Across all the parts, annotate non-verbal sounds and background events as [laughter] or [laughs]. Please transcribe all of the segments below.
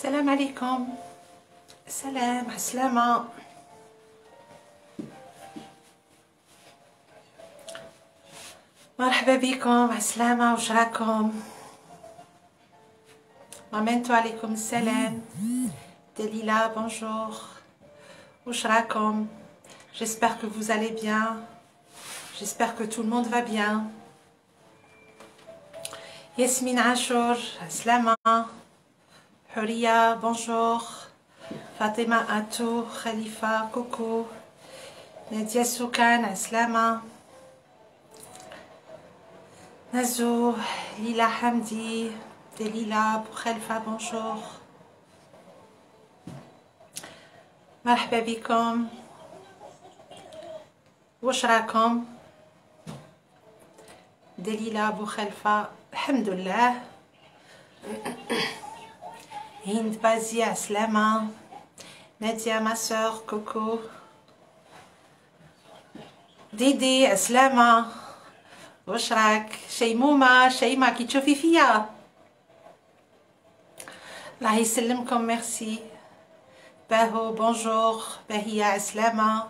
السلام عليكم السلام عسلامة مرحبا بكم عسلامة وش راكم مامنتو عليكم السلام Delila, bonjour. وش راكم J'espère que vous allez bien. J'espère que tout le monde va bien. Yasmine Achour, Slama. Huria, bonjour. Fatima Atou, Khalifa, coucou. Nadia Soukan, Slama. Nazou, Lila Hamdi, Delila, Khalifa, bonjour. مرحبا بكم واش راكم دليلة ابو خلفة الحمد لله هند بازي عسلامة نادية ما سور كوكو ديدي عسلامة واش راك شيمومة شيماء كي تشوفي فيا الله يسلمكم ميرسي باهو بونجور باهية عسلامة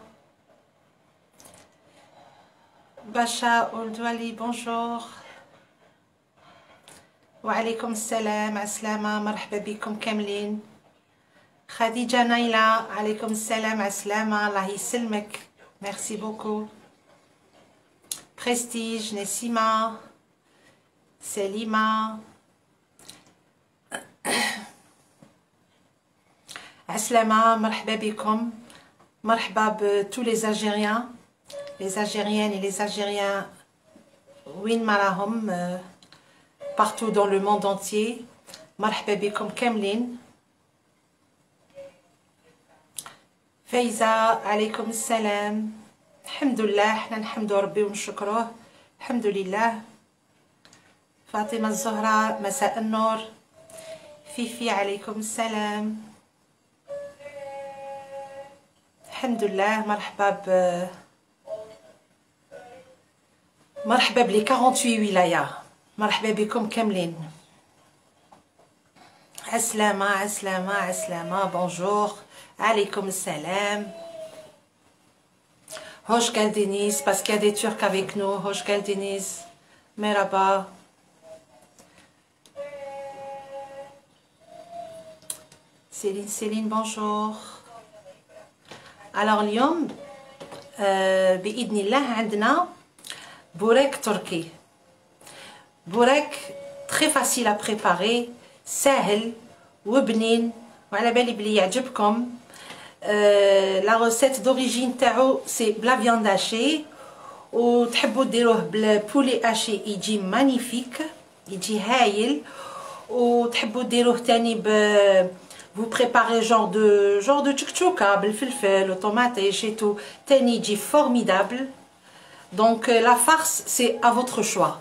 باشا أولدوالي بونجور وعليكم السلام عسلامة مرحبا بكم كاملين. خديجة نايلة عليكم السلام عسلامة الله يسلمك. ميرسي بوكو برستيج نسيمة سليمة Aslama, marhaba bikum. Marhaba tous les Algériens, les Algériennes et les win marahum, euh, partout dans le monde entier. Marhaba bikum kamlin. فايزة عليكم السلام الحمد لله إحنا نحمدو ربي ونشكروه الحمد لله فاطمة الزهراء مساء النور فيفي عليكم السلام الحمد لله مرحبا ب مرحبا بلي 48 ولاية مرحبا بكم كاملين. عسلامة عسلامة عسلامة بونجور عليكم السلام. هوش قال دينيس qu'il y a des Turcs هوش قال دينيس مرحبا Céline, Céline, bonjour. Alors اليوم بإذن الله عندنا بوريك تركي بوريك très facile à préparer ساهل وبنين وعلى بالي بلي يعجبكم آه لا روسيت دوريجين تاعو سي بلا فياند هاشي وتحبوا ديروه بالبولي هاشي يجي مانيفيك يجي هايل وتحبوا ديروه تاني ب vous préparez genre de genre de tchoukchouka بالفلفل tomate et tout تاني يجي formidable donc la farce c'est à votre choix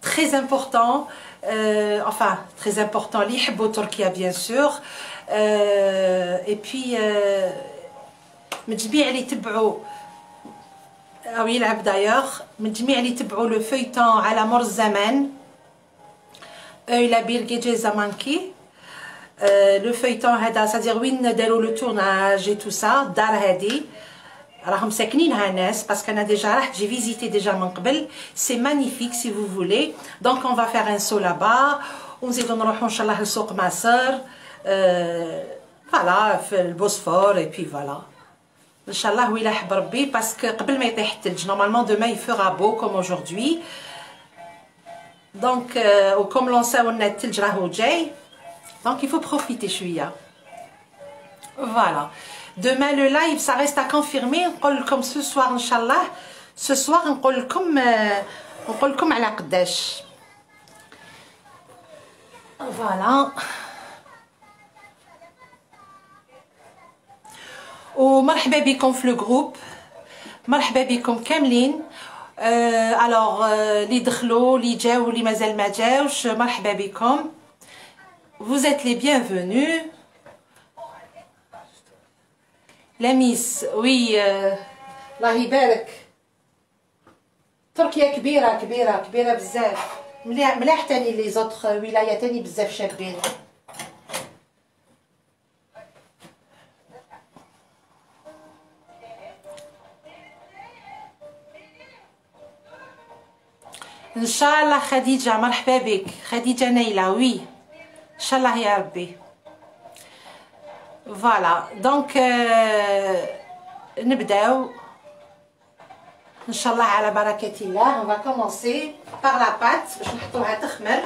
très important euh, enfin très important اللي يحبوا تركيا bien sûr euh, et puis euh, من جميع اللي يتبعوا او يلعب دايوغ من جميع اللي يتبعوا لو فيتون على مر الزمان اويلا بيرجيجي زمانكي لو فيتون هذا سادير وين داروا لو تورناج اي تو سا الدار هادي راهم ساكنينها ناس باسكو انا ديجا رحت جي فيزيتي ديجا من قبل سي مانيفيك سي فو فولي دونك اون فا فير ان سو لابا ونزيدو نروحو ان شاء الله لسوق مصر فوالا في البوسفور اي بي فوالا ان شاء الله ويلا حب ربي باسكو قبل ما يطيح الثلج نورمالمون دوما يفوغا بو كوم اوجوردي دونك وكوم لونساو لنا الثلج راهو جاي Donc il faut profiter شوية. Voilà. Demain le live ça reste à confirmer. نقول لكم ce soir ان شاء الله. Ce soir نقول لكم نقول لكم على قداش. Voilà. ومرحبا بكم في الجروب مرحبا بكم كاملين الوغ اللي دخلوا اللي جاو اللي مازال ما جاوش مرحبا بكم vous êtes les bienvenus Miss oui الله يبارك. تركيا كبيرة كبيرة كبيرة بزاف. ملاح تاني لي زوطخ ولايات تاني بزاف شابين. إن شاء الله خديجة مرحبا بك. خديجة نيله وي. إن شاء الله يا ربي. فوالا دونك نبداو ان شاء الله على بركه الله va commencer par la pâte. باش نحطوها تخمر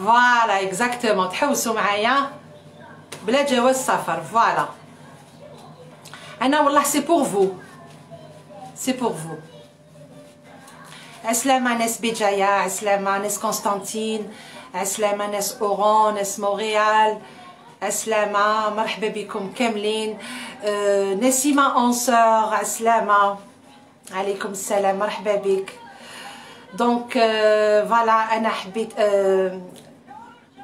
فوالا اكزاكتومون تحوسوا معايا بلا جواز سفر فوالا أنا والله سي بور فو سي بور فو عسلامة ناس بجاية عسلامة ناس قسطنطين عسلامة ناس اورون ناس مونريال عسلامة مرحبا بكم كاملين أه نسيمة اونسور عسلامة عليكم السلام مرحبا بك دونك فوالا أنا حبيت أه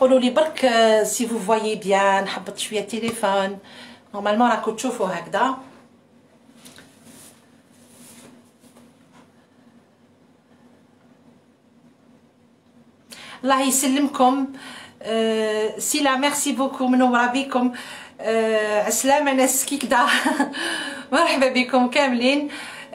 قولوا لي برك سي فو فوايي بيان نحبط شوية التليفون نورمالمون راكم تشوفوا هكذا. الله يسلمكم. أه سيلا ميرسي بوكو منوره بكم أه عسلامة ناس كي كدا [laughs] مرحبا بكم كاملين.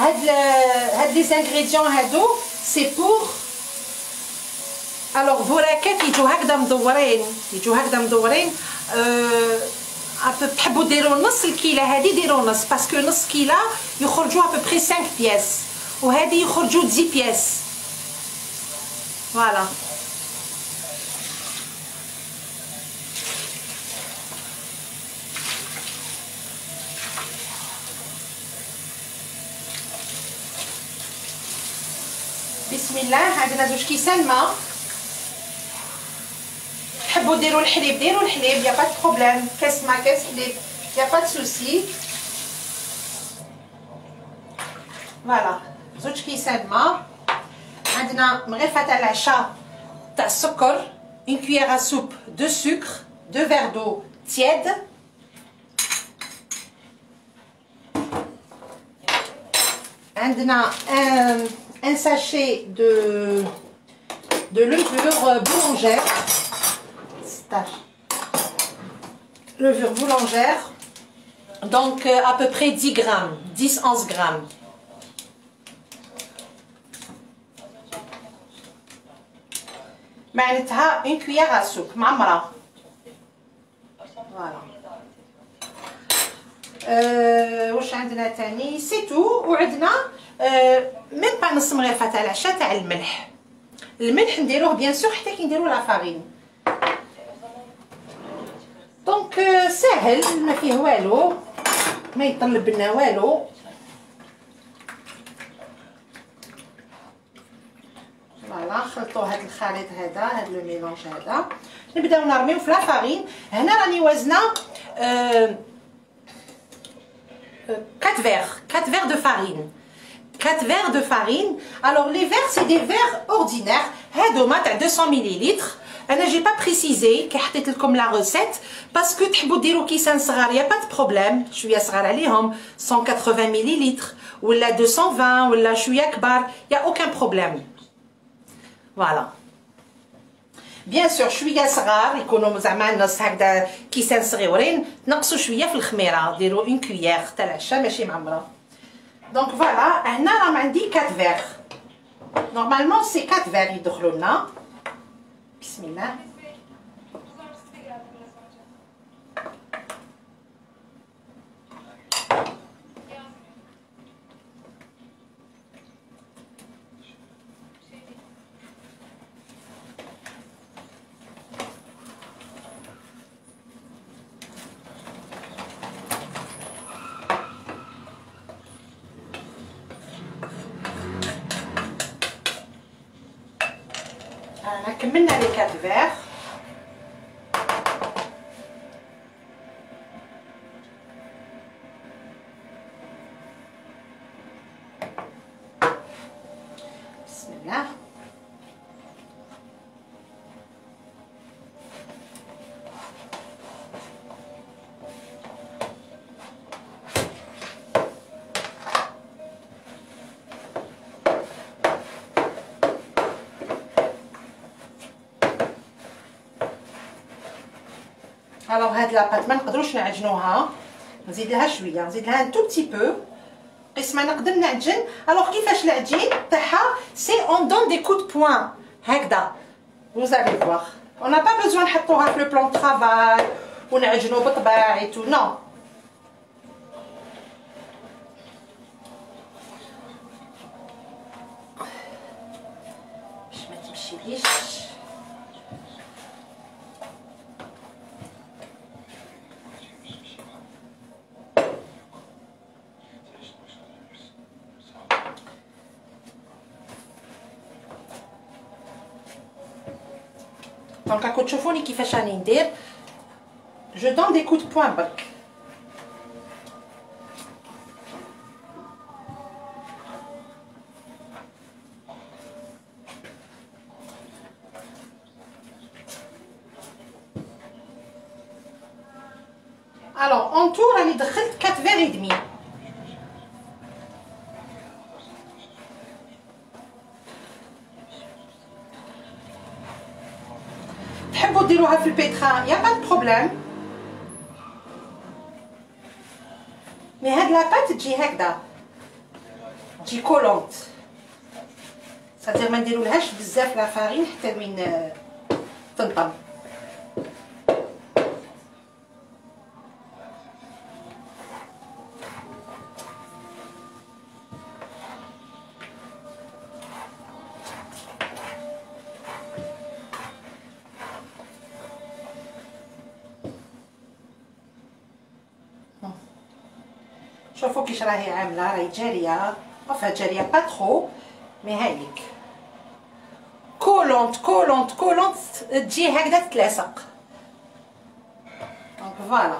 هاد هاد لي زانغريديون هادو سي بور الوغ فوراكات يجوا هكذا مدورين يجوا هكذا مدورين أه تحبوا ديروا نص الكيله هذه ديروا نص باسكو نص كيله يخرجوا ابوبري 5 بياس وهذه يخرجوا 10 بياس فوالا بسم الله عندنا زوج كيسان ما تحبوا ديروا الحليب ديروا الحليب يا با بروبليم كاس ما كاس حليب يا با سوسي. فوالا زوج كيسان ما عندنا مغرفه تاع العشاء تاع السكر une cuillère à soupe de sucre deux verres d'eau tiède. عندنا un un sachet de, de levure boulangère. Levure boulangère. Donc à peu près 10 grammes, 10-11 grammes. معناتها une cuillère à soupe معمرة فوالا أه واش عندنا تاني سي تو وعندنا أه ميم با نص مغرفه تاع العشاء تاع الملح الملح نديروه بيان سور حتى كي نديرو لا فارين دونك ساهل ما فيه والو ما يطلب لنا والو فوالا خلطوا هاد الخليط هذا هاد لو ميلونج هذا نبداو نرميو في لا فارين هنا راني وازنه 4 فيغ 4 فيغ دو فارين 4 فيغ دو فارين الوغ لي فيغ سي دي فيغ اوردينير هادوما تاع 200 مليلتر انا جي با بريسيزي كي حطيت لكم لا روسيت باسكو تحبوا ديروا كيسان صغار يا با دو بروبليم شويه صغار عليهم 180 مليلتر ولا 220 ولا شويه كبار يا اوكان بروبليم فوالا بيان سور شويه صغار يكونوا زعما نص هكذا كيسان صغيورين تنقصوا شويه في الخميره ديروا اون كويير تاع العشاء ماشي معمره دونك فوالا هنا راهم عندي 4 فيغ نورمالمون سي 4 فيغ يدخلوا لنا بسم الله الوغ هاد لاباط ما نقدروش نعجنوها نزيد لها شوية نزيد لها تو بتي بو. ما نقدر نعجن. الوغ كيفاش العجين تاعها سي اون دون دي كو دو بوين هكذا. Vous allez voir. On n'a pas نحطوها في لو بلان طرافاي ونعجنو بطباع اي تو نو باش ما كيفاش راني ندير جو دون دي كو دو بوين برك البيترا يا با بروبليم مي هاد لاباط تجي هكذا تجي كولونت ساتير ما نديرولهاش بزاف لا فارين حتى وين تنطم كيش راهي عاملة راهي جارية enfin جارية با ترو مي هايليك كولونت كولونت كولونت تجي هكذا تتلاصق. دونك فوالا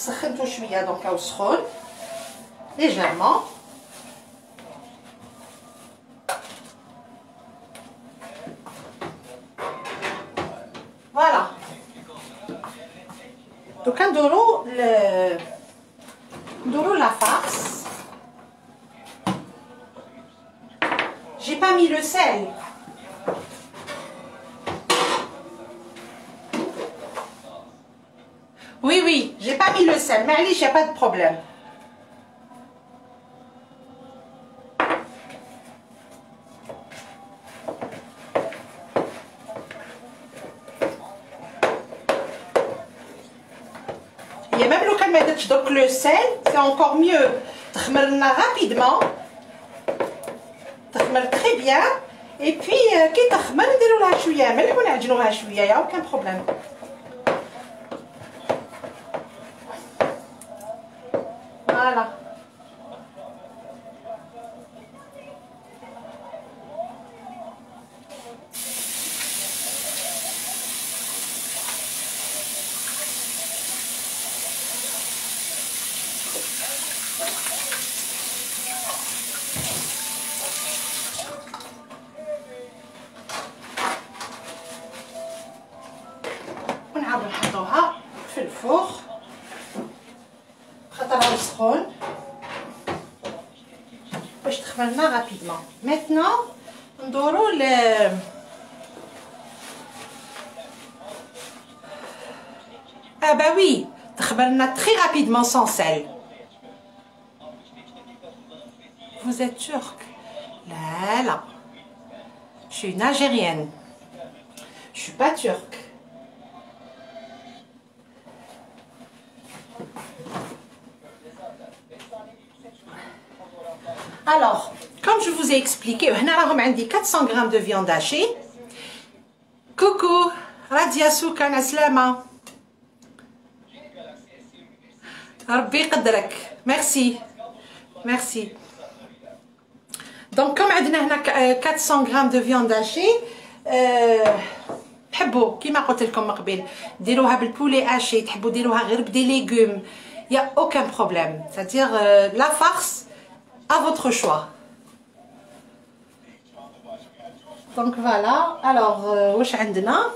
سخنته شوية دونك أو سخون ليجيرمون a pas de problème. Il y a même le cas donc le sel, c'est encore mieux. تخمرنا rapidement. تخمر très bien. Et puis كي تخمر نديروا لها شويه ملح ونعجنوها شويه يا aucun problème. Sans sel. Vous êtes turc? Là, là. Je suis une Algérienne. Je suis pas turque. Alors, comme je vous ai expliqué, on a 400 g de viande hachée. Coucou, Radia Soukan ربي يقدرك. ميرسي ميرسي دونك كم عندنا هنا 400 غرام دو فيوند هاشي أه تحبوا آه، كيما قلت لكم من قبل. ديروها بالبولي هاشي تحبوا ديروها غير بدي ليغوم يا اوكان بروبليم ساتير لا فارس ا فوتر شوا دونك فوالا الوغ واش عندنا؟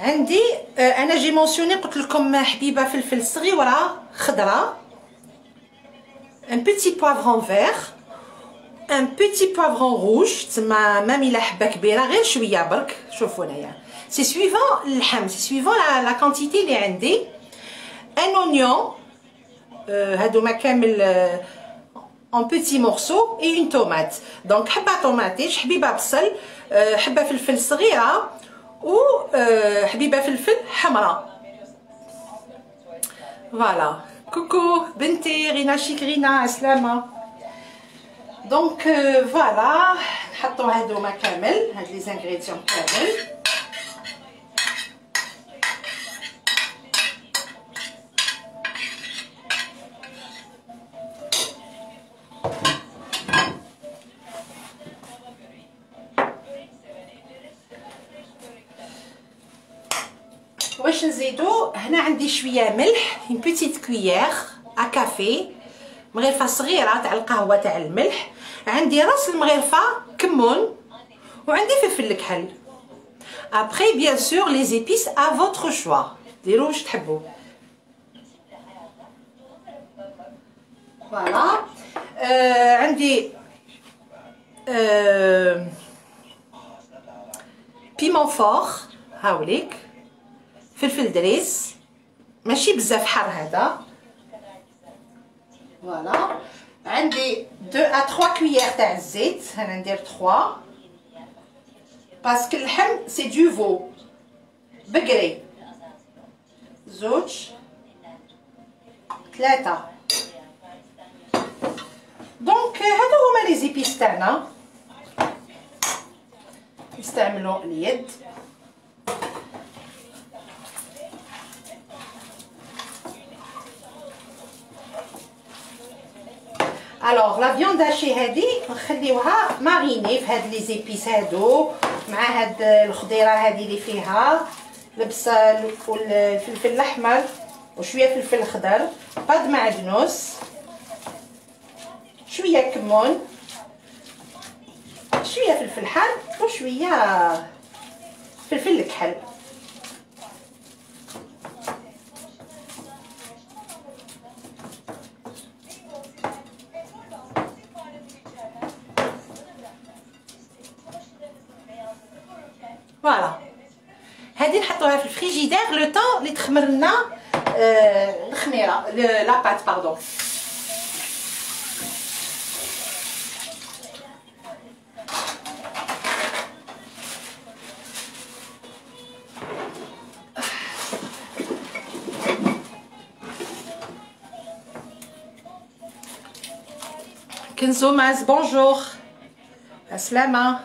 عندي euh, أنا جي مونسيوني قلت لكم حبيبة فلفل صغيرة خضراء un petit poivron vert un petit poivron rouge تما ما ملا حبة كبيرة غير شوية برك شوفوا هنايا. سي سويفون اللحم سي سويفون لا كونتيتي اللي عندي. ان اونيون هادوما كامل en petits morceaux et une tomate. Donc حبة طوماطيش حبيبة بصل حبة فلفل صغيرة و حبيبة فلفل حمراء. فوالا كوكو بنتي رينا شيك رينا سلامه دونك فوالا نحطو هادوما كامل هاد لي زانغريديون كامل واش نزيدو هنا عندي شوية ملح une petite cuillère à café مغرفه صغيره تاع القهوه تاع الملح عندي راس المغرفة كمون وعندي فلفل الكحل. Après bien sûr les épices à votre choix. ديروا واش تحبوا فوالا آه عندي آه بيمون فور هاوليك. فلفل دريس ماشي بزاف حار هذا. فوالا. عندي 2 ا 3 كويير تاع الزيت. أنا ندير 3 باسكو اللحم سي دو فو بقري زوج ثلاثة دونك هادو هما لي زيبيس تاعنا نستعملو اليد الوغ لا فيوند هاشي هادي نخليوها ماريني في هاد لي زيبيس هادو. مع هاد الخضيرة هادي اللي فيها. البصل والفلفل الأحمر وشوية فلفل خضر. باد معدنوس شوية كمون. شوية فلفل حار وشوية فلفل الكحل. le temps les tchmerna euh, la pâte pardon Kenzo Mas, bonjour. Aslama.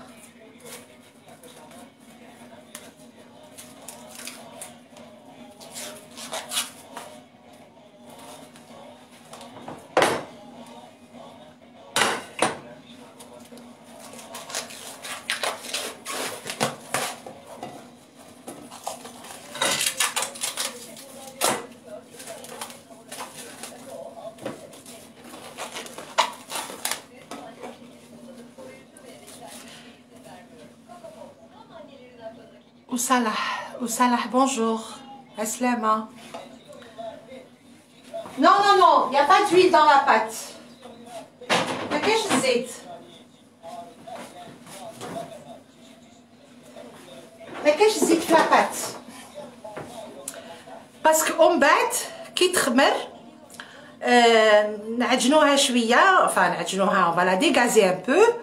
Salah, Salah, bonjour. Aslama. Non, non, non, il n'y a pas d'huile dans la pâte. ما كاينش الزيت ما كاينش الزيت في لاباط باسكو من بعد كي تخمر آه نعجنوها شويه enfin نعجنوها on va la dégazer un peu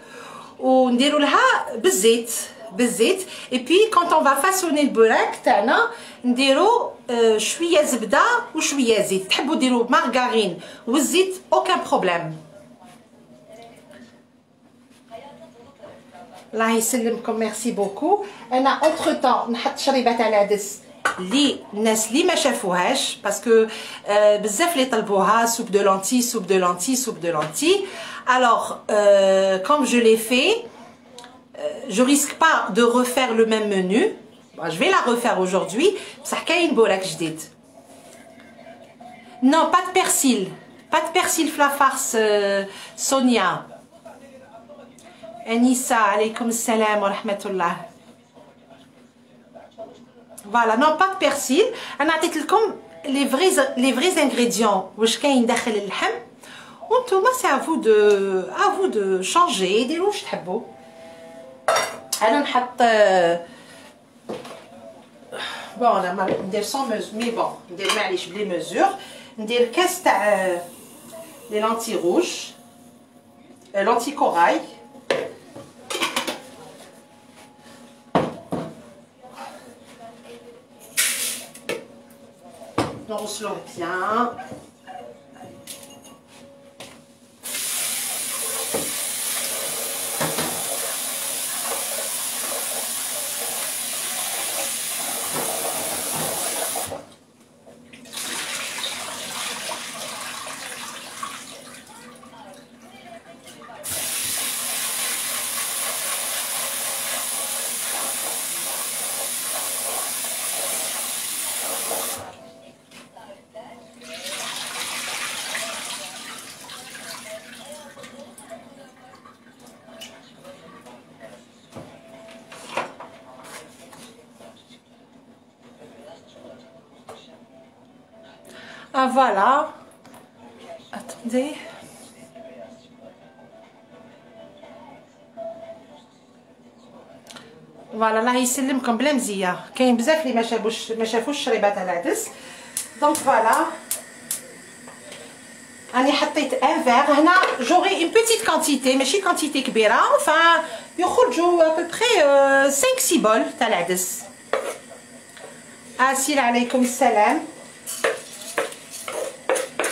ونديروا لها بالزيت بالزيت اي بي كونط اون فا فاسوني البوراك تاعنا نديرو شويه زبده وشويه زيت تحبوا ديروا مارغارين والزيت اوكان بروبليم الله يسلمكم ميرسي بوكو انا اونتر طون نحط شريبه تاع العدس لي الناس اللي ما شافوهاش باسكو بزاف اللي طلبوها سوب دو لونتي سوب دو لونتي سوب دو لونتي alors euh, comme je l'ai fait Euh, je risque pas de refaire le même menu. Bon, je vais la refaire aujourd'hui. Ça une bolak jdid. Non, pas de persil. Pas de persil flafarce euh, Sonia. Anissa, alaykoum salam wa rahmatullah. Voilà, non, pas de persil. On a dit les vrais, les vrais ingrédients. Où c'est à vous de, à vous de changer. Des louches, beau. انا نحط بون انا ندير سون ميز مي بون ندير معليش بلي ميزور ندير كاس تاع لي لانتي روج لانتي كوراي نغسلوه بيان Voilà. Attendez. فوالا الله يسلمكم بلا مزيه كاين بزاف اللي ما شافوش ما شافوش شريبات العدس دونك فوالا راني حطيت ان فيغ هنا جوغي اون بيتيت كونتيتي ماشي كونتيتي كبيره فا يخرجوا ابوبخي 5 6 بول تاع العدس اسير عليكم السلام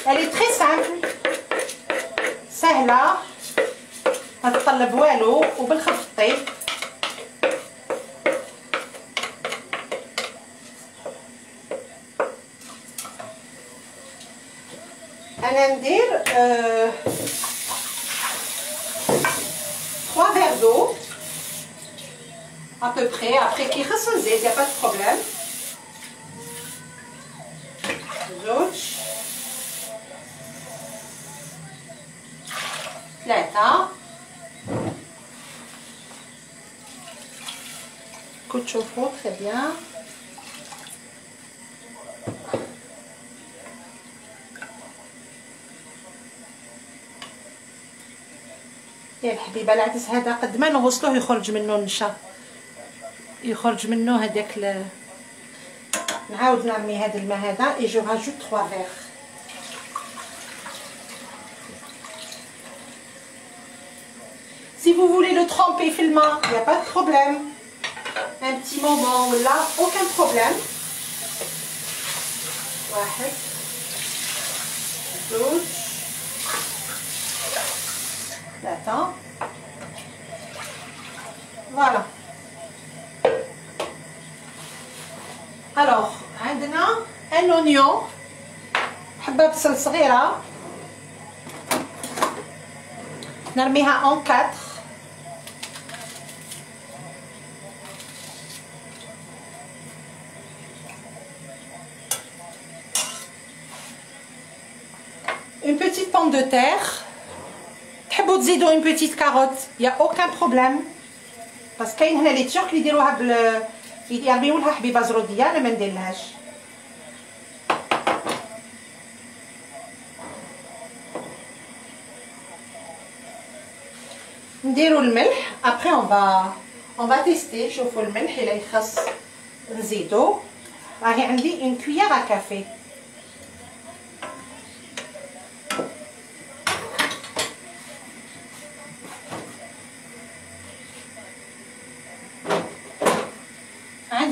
Elle est très simple. سهلة ما تطلب والو وبالخف الطيب. أنا ندير euh, 3 verres d'eau. À peu près. Après كي يخص الزيت يا با دو بروبليم زوج ثلاثة كنت تشوفوا تري بيان يا الحبيبه العدس هذا. قد ما نغسلوه يخرج منه النشا. يخرج منه هذاك ل... نعاود نرمي هذا الماء هذا. اي جو راجوت 3 فيغ Si vous voulez le tremper في الماء, il n'y a pas de problème. Un petit moment ou là, aucun problème. واحد زوج ثلاثة فوالا الوغ عندنا ان اونيون حبه بصل صغيره نرميها اون كاتر une petite pomme de terre تحبوا تزيدوا une petite carotte il y a aucun problème parce كاين هنا لي تورك اللي يديروها بال يرميو لها حبيبه زروديه انا ما نديرلهاش نديرو الملح ابري اون با اون با تيستي شوفوا الملح الا يخص نزيدو راهي عندي اون كويير ا كافي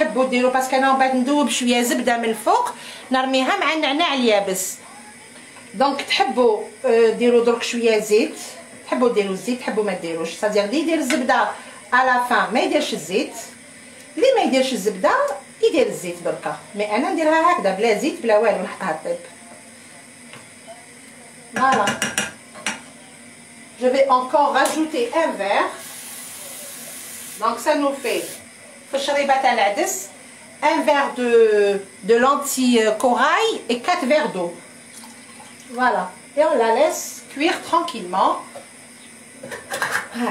تحبوا ديروا باسكو أنا بعد ندوب شوية زبدة من الفوق نرميها مع النعناع اليابس. دونك تحبوا ديروا درك شوية زيت. تحبوا ديروا الزيت تحبوا ما ديروش. صادير اللي يدير الزبدة على فان ما يديرش الزيت. اللي ما يديرش الزبدة يدير الزيت بركة. مي أنا نديرها هكذا بلا زيت بلا والو نحطها طيب فوالا Je vais encore rajouter un verre. Donc ça nous fait un verre de, de lentilles corail et 4 verres d'eau. Voilà. Et on la laisse cuire tranquillement. Non,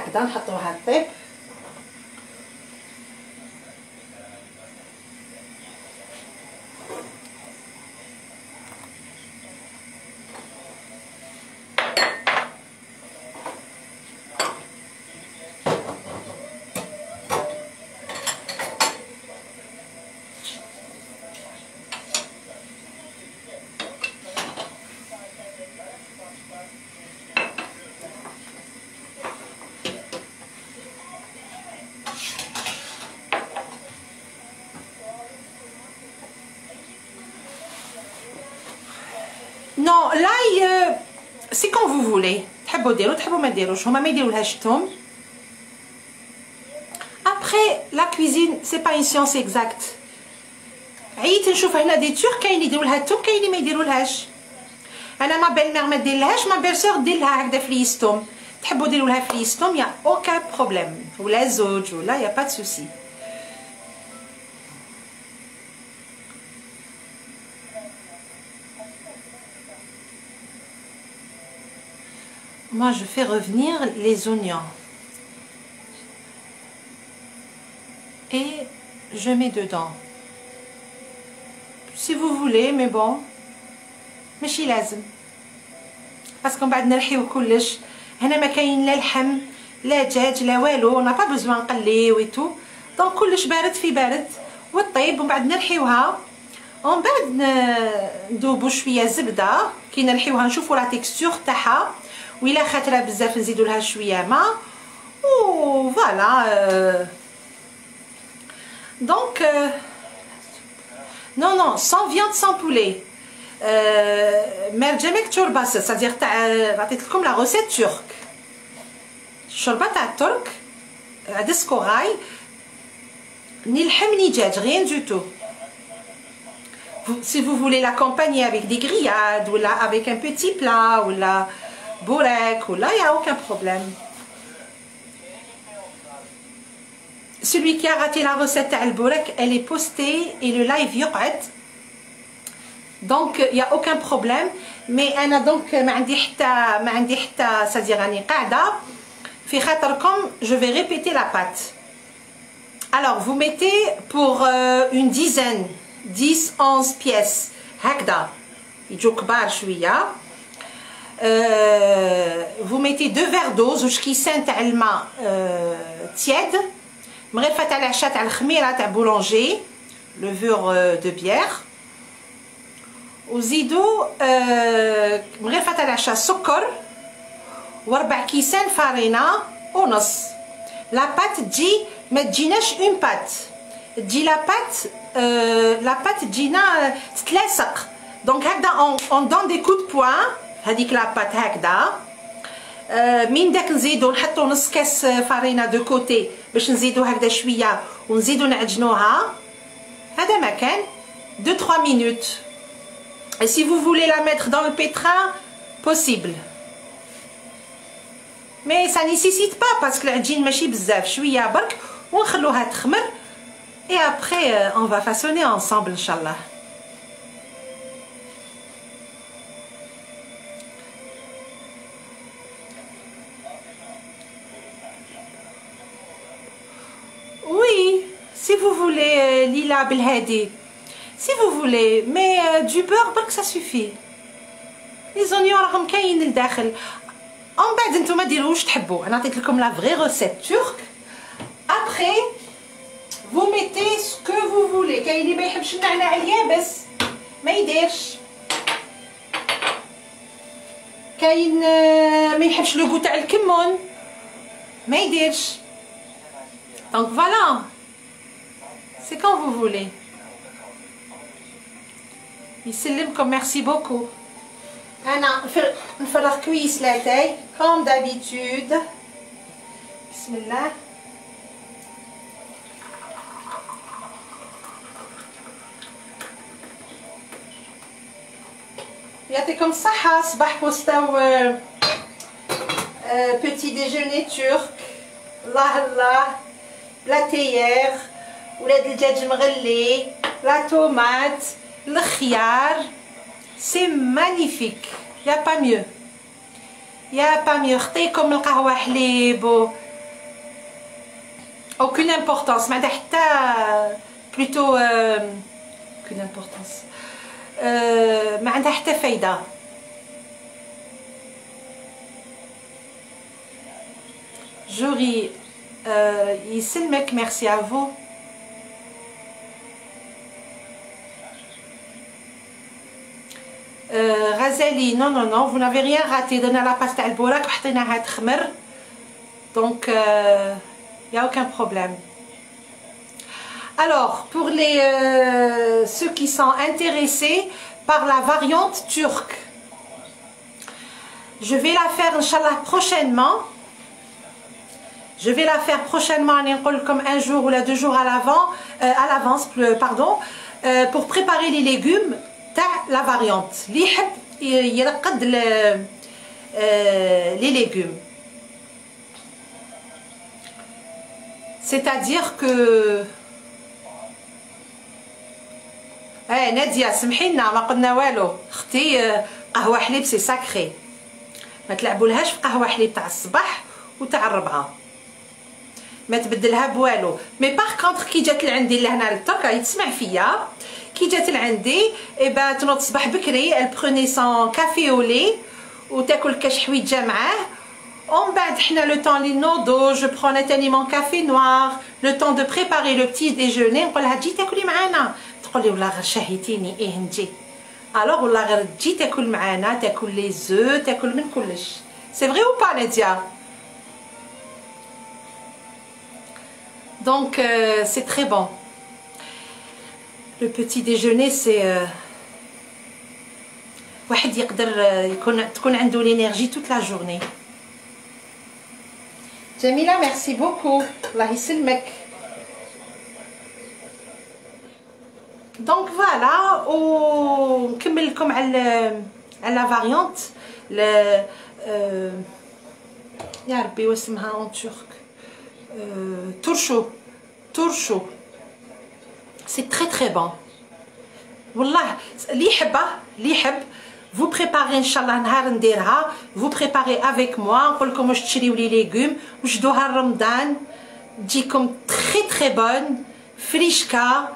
ديروش هما ما يديرولهاش الثوم Après, la cuisine, c'est pas une science exacte. عييت نشوف هنا دي تور كاين اللي يديروا لها الثوم كاين اللي ما يديرولهاش انا ما بيل مير ما ديرلهاش ما بيل سور دير لها هكذا فليستوم تحبوا ديروا لها فليستوم يا اوكا بروبليم ولا زوج ولا يا با سوسي Moi, je fais revenir les oignons. Et je mets dedans. Si vous voulez, mais bon. ماشي لازم باسكو من بعد نرحيو كلش هنا ما كاين لا لحم لا دجاج لا والو انا با بزوان نقليو اي تو دونك كلش بارد في بارد والطيب ومن بعد نرحيوها ومن بعد ندوبو شويه زبده كي نرحيوها نشوفو لا تيكستور تاعها وإلا خاطره بزاف نزيدو لها شويه ماء و فوالا دونك نو نو سان فياند سان بولي مرجمك تشورباس سادير تاع عطيت لكم لا روسيت تورك الشوربه تاع الترك عدس كوغاي ni l'hem ni djaj, rien du tout. si vous voulez l'accompagner avec des grillades ou là avec un petit plat ou là bourek ou là, il n'y a aucun problème. Celui qui a raté la recette al bourek, elle est postée et le live يقعد. Donc il n'y a aucun problème. Mais انا donc ما عندي حتى ما عندي حتى c'est-à-dire راني قاعده في خاطركم je vais répéter la pâte. Alors vous mettez pour euh, une dizaine 10 11 pièces هكذا يجوا كبار شويه vous mettez deux verres d'eau زوج كيسان تاع الماء tiède مغرفه تاع العشاء تاع الخميره تاع بولونجي لوفور دو بيير وزيدوا مغرفه تاع العشاء سكر وربع كيسان فارينه ونص لا بات تجي ما تجيناش اون بات تجي لا بات لا بات تجينا تتلاصق دونك هكذا اون دون دي كود بوان هذيك لا بات هكذا. من داك نزيدو نحطو نص كاس فارينه دو كوتي باش نزيدو هكذا شوية ونزيدو نعجنوها. هذا ما كان. 2 3 minutes et si vous voulez la mettre dans le pétrin possible. Mais ça nécessite pas parce que العجين ماشي بزاف شوية برك ونخلوها تخمر et après on va façonner ensemble inchallah. Si vous voulez euh, Lila Belhadi. Si vous voulez, mais euh, du beurre, que ça suffit. Les oignons راهم كاين لداخل. En بعد أنتم ديروش تحبوا. أنا عطيت لكم la vraie recette turque. Après, vous mettez ce que vous voulez. كاين اللي ما يحبش النعناع اليابس ما يديرش. كاين ما يحبش لو تاع الكمون ما يديرش. Donc voilà, c'est quand vous voulez. comme merci beaucoup. أنا نفرغ كويس لاتاي comme d'habitude. بسم الله. يعطيكم الصحة صباح وستاو petit déjeuner turc. الله الله la théière ولاد الدجاج مغلي la tomate الخيار. سي مانيفيك يا با ميو يا با ميو خطيكم القهوه حليب و aucune importance. ما عندها حتى بلوتو aucune importance. ما عندها حتى فايده جوري mec, merci à vous. Non, non, vous n'avez rien raté. Donnez la pasta al borak, donc il euh, n'y a aucun problème. Alors, pour les, euh, ceux qui sont intéressés par la variante turque, je vais la faire, prochainement. Je vais la faire prochainement comme un jour ou deux jours à l'avant, euh, à l'avance, pardon, euh, pour préparer les légumes la variante. Il euh, les légumes. C'est-à-dire que Eh Nadia, سمحينا ما قلنا والو. أختي قهوة حليب سي ساكري ما تلعبولهاش في قهوة حليب تاع الصباح وتاع الربعة. ما تبدلها بوالو. مي باغ كونطخ كي جات لعندي لهنا للترك راهي تسمع فيا. كي جات لعندي اي با تنوض الصباح بكري ال بروني سون كافي او لي وتاكل كاش حويجه معاه ومن بعد حنا لو طون لي نوضو جو برون تاني مون كافي نوار لو طون دو بريباري لو بتي ديجوني نقولها تجي تاكلي معانا تقول لي والله غير شهيتيني ايه نجي الوغ والله غير تجي تاكل معانا تاكل لي زو تاكل من كلش سي فري او با ناديه Donc euh, c'est très bon. Le petit déjeuner c'est euh, واحد يقدر يكون تكون عنده l'énergie toute la journée. Jamila, merci beaucoup. الله يسلمك. دونك فوالا ونكمل لكم على على لا فاريونت ل يا ربي واسمها اون ترك ترشو ترشو سي تري تري بون والله اللي يحبها اللي يحب vous préparez ان شاء الله نهار نديرها vous préparez avec moi نقول لكم واش تشريو لي ليغوم وجدوها رمضان تجيكم تري تري بون فريشكا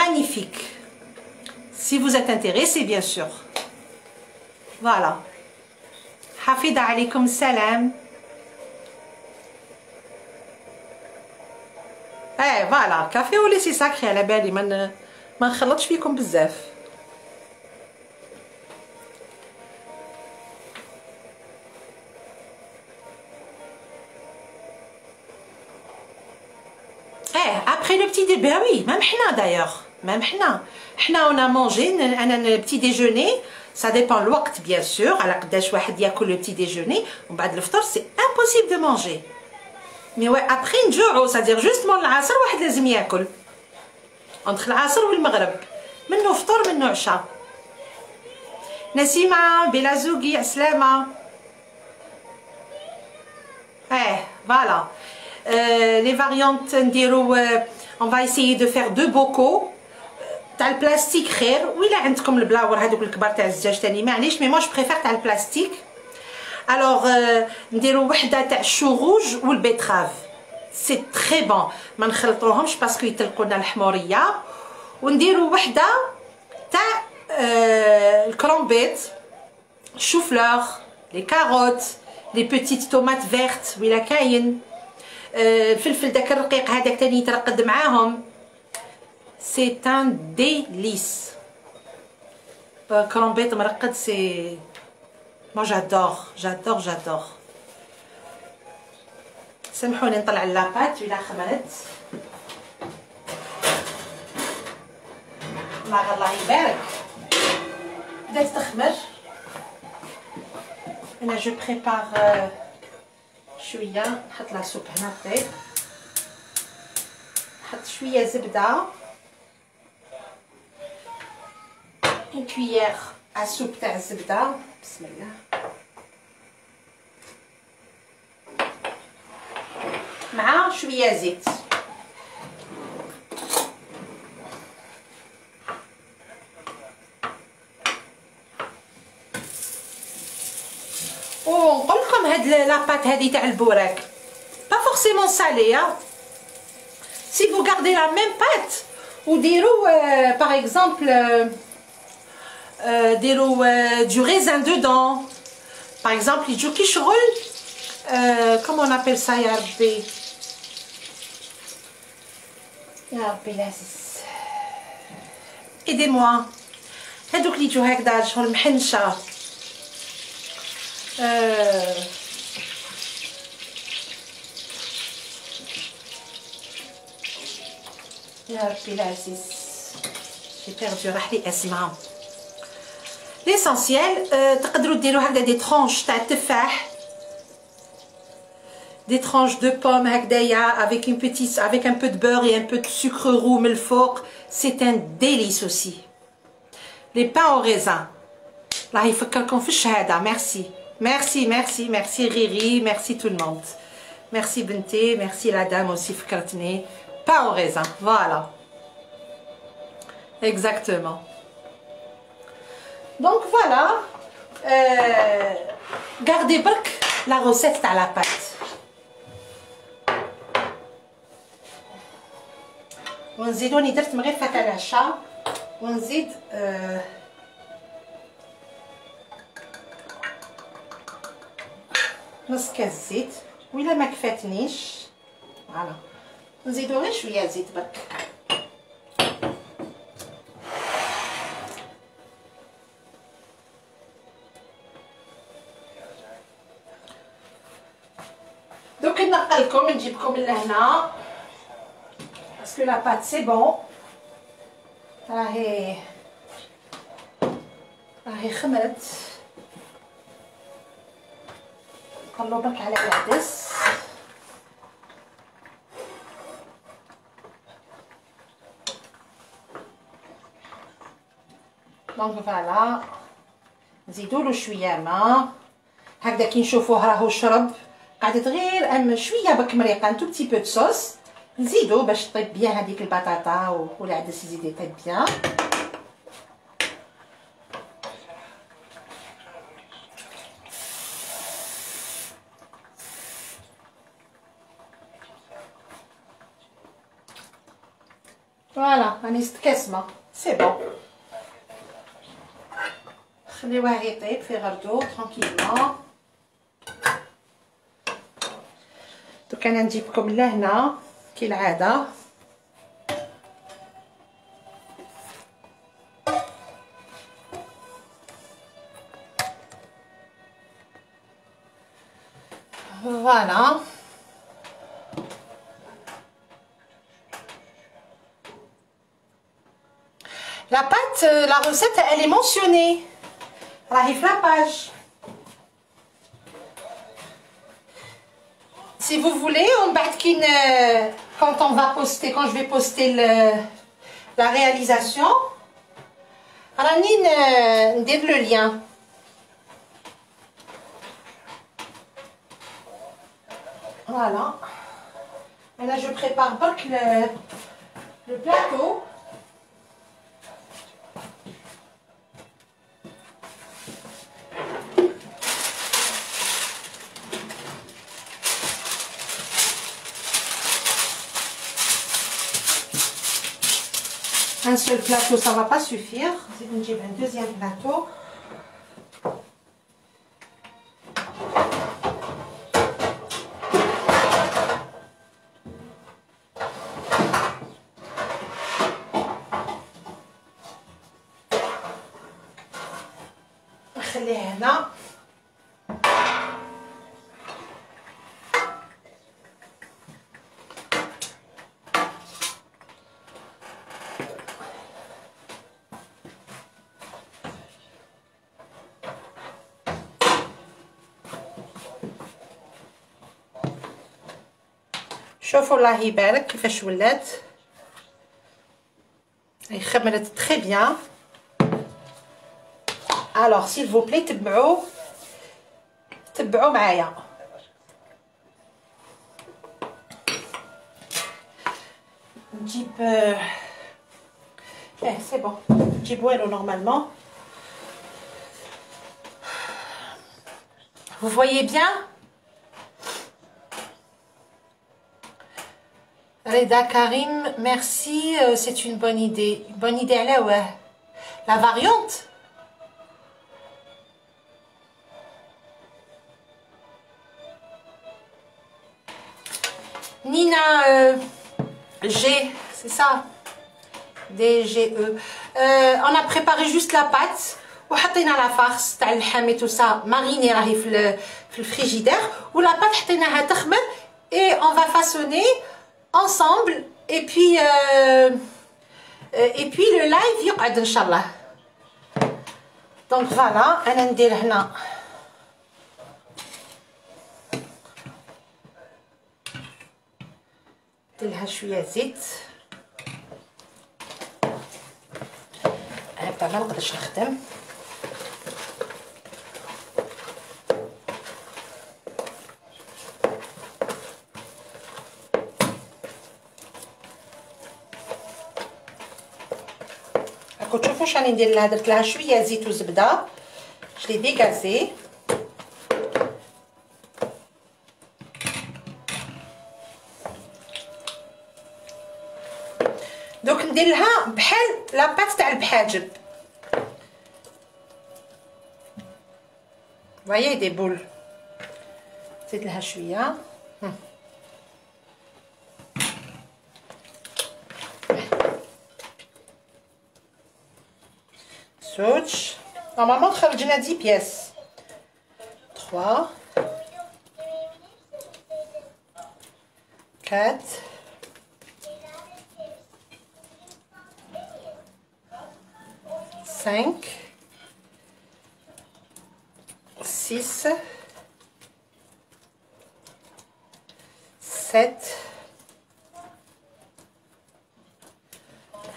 magnifique si vous êtes intéressé bien sûr voilà حفظ عليكم السلام ايه فوالا كافي ولي سي ساكري على بالي ما ما نخلطش فيكم بزاف ايه ابري لو بتي دي ben oui même حنا d'ailleurs même حنا حنا on a mangé انا البتي ديجوني ça dépend الوقت bien sûr على قداش واحد ياكل لو بتي ديجوني ومن بعد الفطور سي impossible de manger مي ouais après نجوعو c'est-à-dire justement العصر واحد لازم ياكل. Entre العصر والمغرب. منه فطور منه عشاء نسيمة بلازوقي عسلامة إيه فوالا. لي فاريونت نديرو on va essayer de faire deux bocaux. تاع البلاستيك خير. ولا عندكم البلاور هذوك الكبار تاع الزجاج تاني. معليش مي مو جو بريفير تاع البلاستيك. الوغ نديرو وحدة تاع الشو روج والبيتراف. سي تري بون ما نخلطوهمش باسكو يطلقوا لنا الحمورية. ونديرو وحدة تاع الكرومبيت شو فلور لي كاروت لي بيتيت تومات فيرت ولا كاين. الفلفل داك الرقيق هذاك تاني يترقد معاهم. سي ان ديليس كرومبيت مرقد سي ما جادور جادور جادور سامحوني نطلع لاباط ولا خمرت الله الله يبارك بدات تخمر انا جو بريبار شويه نحط لا سوب هنا طيب نحط شويه زبده اون كويير ا سوب تاع الزبده بسم الله مع شويه زيت ونقول لكم هاد لاباط هادي تاع البوراك با فورسيمون سالي سي فو غاردي لا ميم بات وديروا باغ اكزومبل ديروا دو ريزان دودون باغ اكزومبل يجو كي شغل كومون ابل سا يا ربي يا ربي العزيز. ايدي هادوك اللي يجو هكذا شغل محنشة. Euh... يا ربي العزيز. جي بيردو راح لي اسمها ليسونسيال تقدروا ديروا هكذا دي ترونش تاع التفاح. des tranches de pommes هكذايا avec une petite avec un peu de beurre et un peu de sucre roux من الفوق c'est un délice aussi les pains au raisin الله يفكركم في الشهاده ميرسي Merci, merci, merci Riri, merci tout le monde. Merci Bente, merci la dame aussi Fkartine. Pas au raisin, voilà. Exactement. Donc voilà. Euh, gardez bien la recette à la pâte. ونزيدو راني درت من غير العشاء ونزيد آه نص كاس زيت. وإلا ما كفاتنيش. فوالا. نزيدو غير شوية زيت برك. دوك نقلكم نجيبكم لهنا. باسكو لا بات سي بون راهي راهي خمرت قلبك على العدس دونك فوالا نزيدو له شويه ماء هكذا كي نشوفوه راهو شرب قعدت غير ام شويه بك مريقه تو بتي بو صوص نزيدو باش طيب بيان هذيك البطاطا والعدس يزيد يطيب بيان فوالا راني زدت كاس ما سي بون خليوه يطيب في غردو ترونكيلمون دوك انا نجيبكم لهنا كالعاده فوالا La pâte, euh, la recette, elle est mentionnée. راهي في la page. Si vous voulez, on بعد كي quand on va poster, quand je vais poster la réalisation, Ranine euh, donne le lien. Voilà. Maintenant, je prépare le, le plateau. Plateau, ça va pas suffire. C'est donc j'ai un deuxième plateau. شوفوا الله يبارك كيفاش ولات هي خمرت تري بيان الوغ سيل فو بلي تبعوا تبعوا معايا نجيب اه سي بون نجيب والو نورمالمون Vous voyez bien Reda Karim, merci, euh, c'est une bonne idée. Une bonne idée, là, ouais. La variante Nina euh, G, c'est ça D-G-E. Euh, on a préparé juste la pâte. وحطينا لا فارس تاع اللحم تو سا ماريني راهي في في الفريجيدير ولا بات حطيناها تخمر اي اون فا فاسوني Ensemble. Et puis euh, et puis le live يقعد ان شاء الله دونك فوالا أنا ندير هنا نديرلها شوية زيت هكذا ما نقدرش نخدم تشوفوا شاني ندير لها درت لها شوية زيت وزبدة. جلي ديغازي دوك ندير لها بحال لاباط تاع البحاجب. فوايي دي بول زيد لها شوية. زوج نورمالمون خرجنا 10 بياس 3 4 5 6 7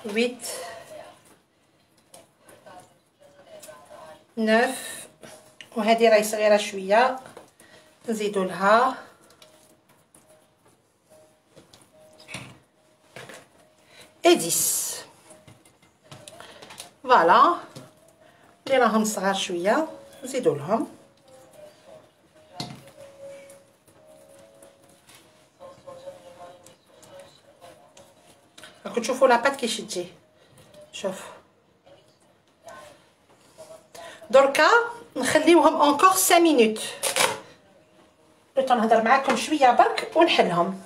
8 9 وهذه راهي صغيرة شوية. نزيدوا لها. 10 فوالا. اللي راهم صغار شوية نزيدوا لهم. راكم تشوفوا لاباط كيش تجي شوف. دركا نخليوهم اونكور 5 مينوت لو نهضر معاكم شوية برك ونحلهم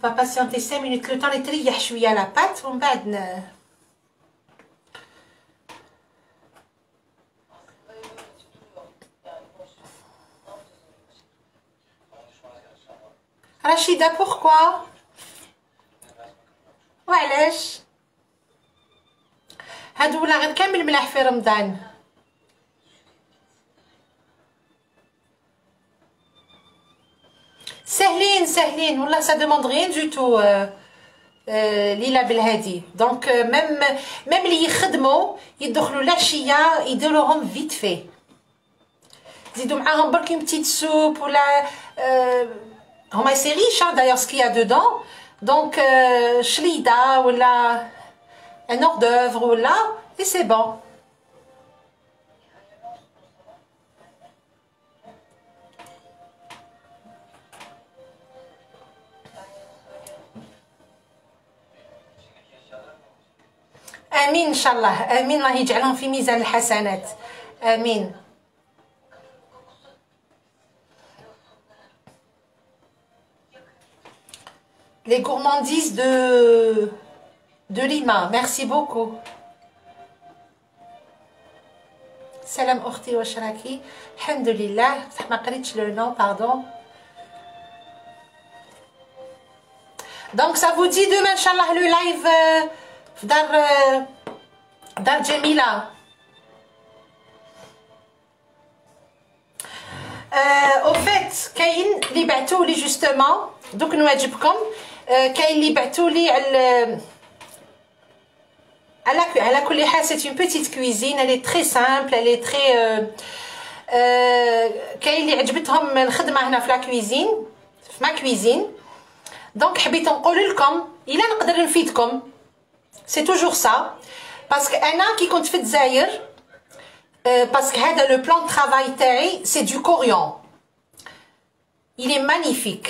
On va patienter 5 minutes. Le temps de trier la pâte, on va Rachida, pourquoi? وعلاش هادو ولا غنكمل ملاح في رمضان سهلين سهلين والله سا دوموند غيان دو تو ليلى بالهادي دونك ميم ميم اللي يخدموا يدخلوا العشيه يديروهم فيت في زيدوا معاهم برك بتيت سوب ولا هما سي ريش دايوغ سكيا دودون دونك شليده ولا ان اور دوفر ولا اي سي بون امين ان شاء الله امين الله يجعلهم في ميزان الحسنات امين les gourmandises de, de Lima. Merci beaucoup. Salam Orti wa Sharaki. Alhamdulillah. le nom, pardon. Donc, ça vous dit demain, Inch'Allah, le live euh, d'Ar euh, euh, au fait, Kayin, les bateaux, justement, donc nous, comme كاين اللي بعثوا لي على على على كل حال سي اون بيتيت كويزين elle est très simple elle est très كاين اللي عجبتهم الخدمه هنا في لا كويزين في ما كويزين دونك حبيت نقول لكم الا نقدر نفيدكم سي توجور سا باسكو انا كي كنت في الجزائر باسكو هذا لو بلان ترافاي تاعي سي دو كوريون il est magnifique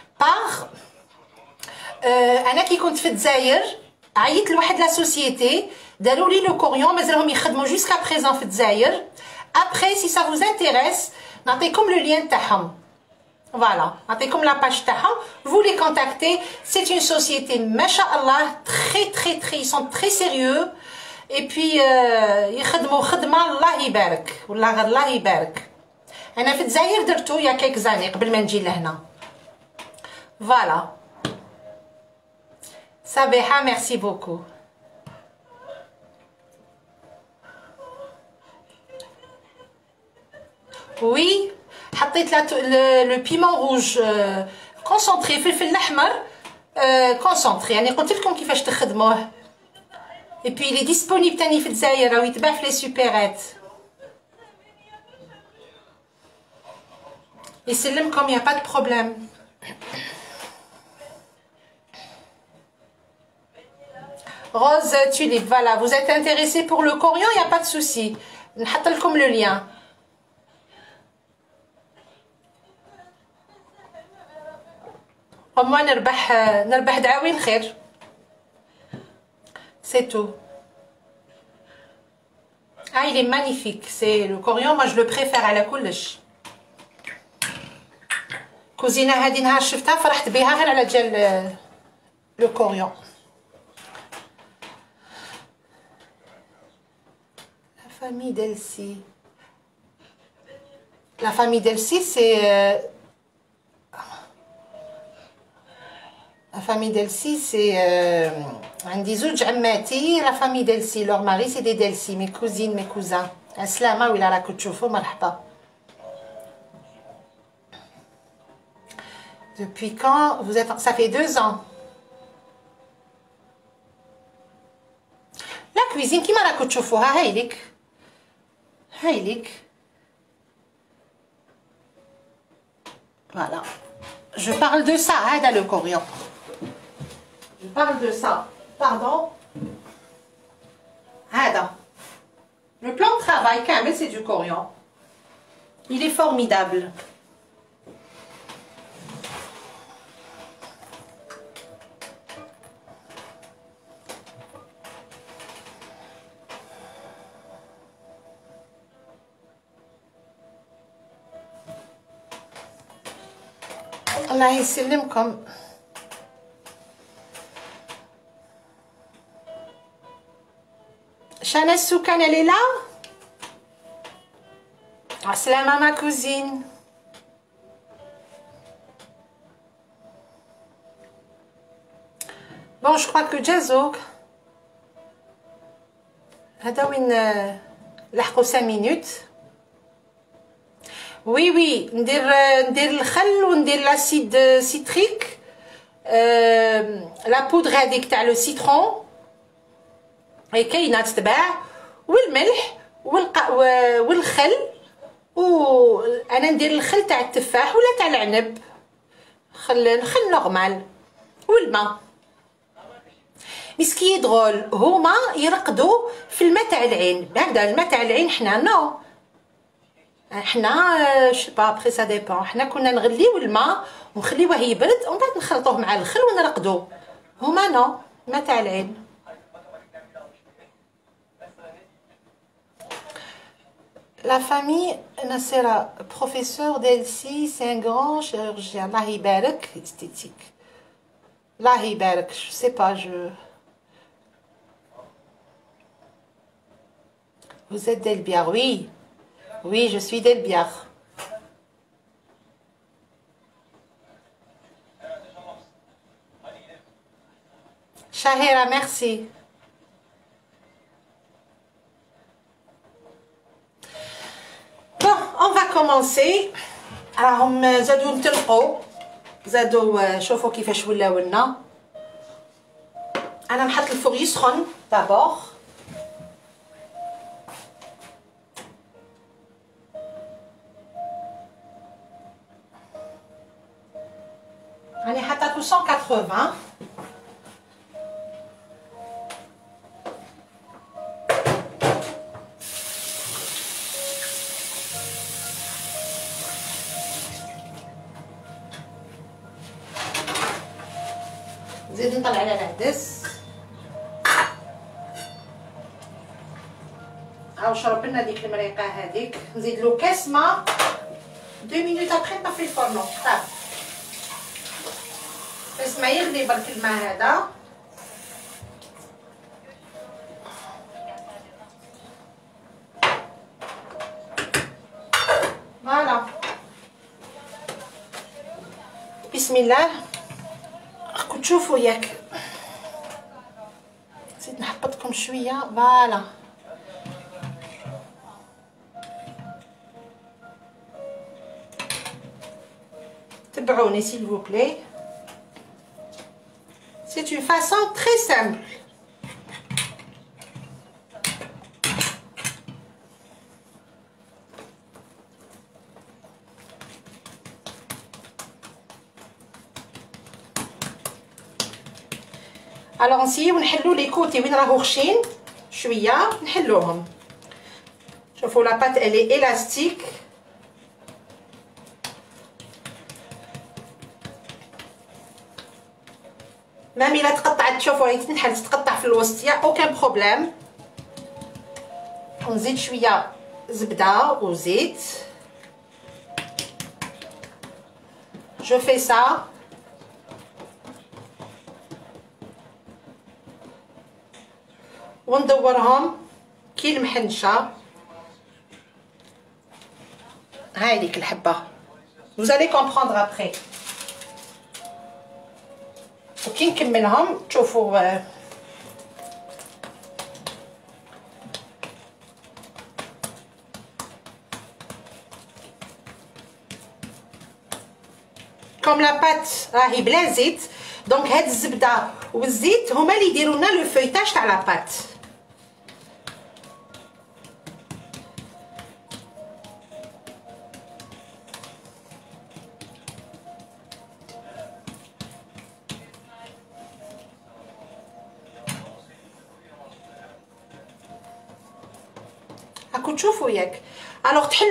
par أنا كي كنت في الجزائر عيطت لواحد لا سوسيتي داروا لي لو كوريون مازالهم يخدموا جوسكا بريزون في الجزائر ابري سي سا فوز انتيريس نعطيكم لو لين تاعهم نعطيكم لا باج تاعهم vous les contactez. C'est une société ما شاء الله très ils sont très sérieux. Et puis يخدموا خدمه الله يبارك والله غير الله يبارك أنا في الجزائر درتو يا كيك زاني قبل ما نجي لهنا فوالا صبيحه ميرسي بوكو وي حطيت لو بيمون روج كونسونطري فلفل الاحمر كونسونطري يعني قلت لكم كيفاش تخدموه اي بي لي ديسپونيبل تاني في الجزائر راهو يتباع في لي سوبيرات comme il n'y a pas Rose tulipe, voilà. Vous êtes intéressé pour le corian, il n'y a pas de souci. comme le lien. Au moins, C'est tout. Ah, il est magnifique. C'est le corian, moi je le préfère à la كلش. كوزينه هذه نهار شفتها فرحت بها غير على جال لو كوريون famille d'Elsie. La famille d'Elsie, c'est... Euh... La famille d'Elsie, c'est... Euh... la famille d'Elsie, leur mari, c'est des d'Elsie, mes cousines, mes cousins. Aslama, oui, la koutchoufou, marhaba. Depuis quand vous êtes... Ça fait deux ans. La cuisine, qui m'a la koutchoufou, ah, ha, Heilig. Voilà. Je parle de ça, hein, le Coran. Je parle de ça. Pardon? Adam. Le plan de travail, quand même, c'est du Coran. Il est formidable. الله يسلمكم شانا السكانه ليلى عسلامه ما كوزين بون جو كو جازوك هذا وين لحقو 5 مينوت وي وي ندير ندير الخل وندير لاسيد سيتريك لا بودر هذيك تاع لو سيترون هي كاينة تتباع والملح والق... والخل. وأنا ندير الخل تاع التفاح ولا تاع العنب. خل خل نورمال والماء. مسكي دغول. هما يرقدوا في الماء تاع العين. هكذا الماء تاع العين حنا نو حنا با ابخي سا ديبون حنا كنا نغليو الماء ونخليوه يبرد ومن بعد نخلطوه مع الخل ونرقدو هما نو ما تاع العين La famille Nassera, professeur d'Elsie, c'est un grand chirurgien. Allah Ibarak, esthétique. Allah Ibarak, je sais pas, je... Vous êtes d'Elbiar, oui. Oui, je suis d'Elbiar. Shahira, merci. Bon, on va commencer. راهم زادوا نتلقوا زادوا شوفوا كيفاش ولاو لنا انا نحط الفوغ يسخن دابور 80 نزيد نطلع على العدس هاو شرب لنا ديك المريقه هذيك نزيد له كاس ما 2 مينوت ابخي طفي الفرن طاب بس ما يغلي برك الماء هذا. فوالا. بسم الله. راكم تشوفوا ياك. نسيت نحبطكم شوية. فوالا. تبعوني s'il vous façon très simple. Alors, si on hello les côtés, on a rouchine, je suis là, on hello. Je vois la pâte, elle est élastique. مام إلا تقطعت تشوفوا راهي تنحل تتقطع في الوسط يا أوكان بروبليم. ونزيد شوية زبدة وزيت. جو في سا. وندورهم كي المحنشة. هاي ديك الحبة. Vous allez comprendre après. وكي نكملهم تشوفوا كوم لا بات راهي بلا زيت. دونك هاد الزبدة والزيت هما اللي يديروا لنا لو فويتاج تاع لا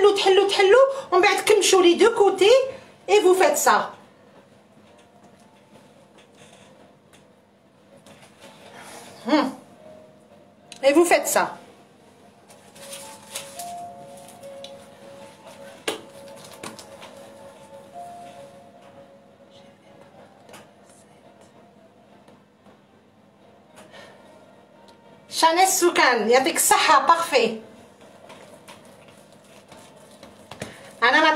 الوغ تحلو تحلو تحلو ومن بعد كمشوا لي دو كوتي اي فو فيت سا Et vous faites ça. شانيس سوكان يعطيك الصحة بارفي انا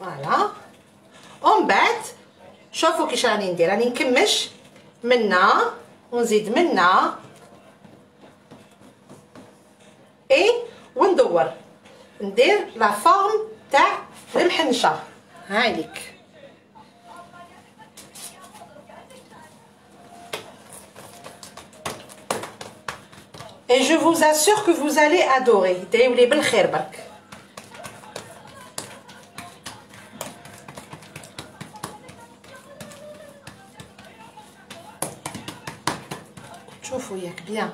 فوالا ومن بعد شوفوا كيش راني ندير راني نكمش منا ونزيد منا اي وندور ندير لا فورم تاع المحنشه هايليك Et je vous assure que vous allez adorer. دايولي بالخير برك. شوفوا ياك بيان.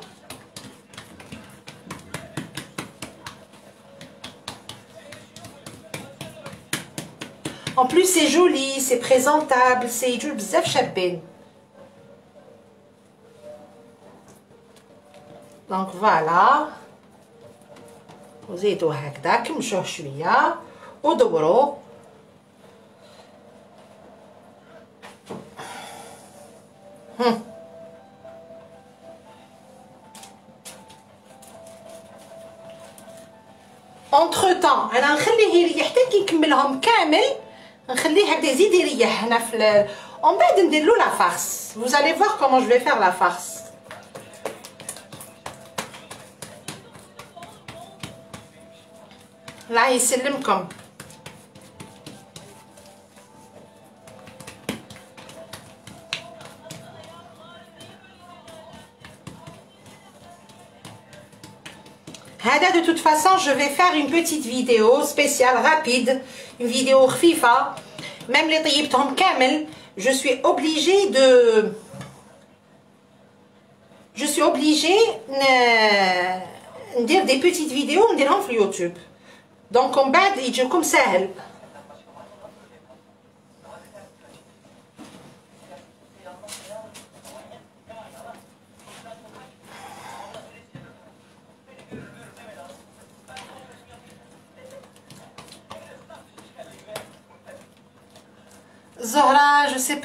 En plus c'est joli, c'est présentable, c'est يجوا بزاف شابين. دونك فوالا وزيدوا هكذا كمشوه شويه ودوروا On va donner la farce. Vous allez voir comment je vais faire la farce. Là, il s'allume comme. de toute façon, je vais faire une petite vidéo spéciale rapide, une vidéo FIFA même les طيبتهم كامل je suis obligée de je suis obligée ندير des petites vidéos نديرهم في اليوتيوب دونك من بعد يجيكم ساهل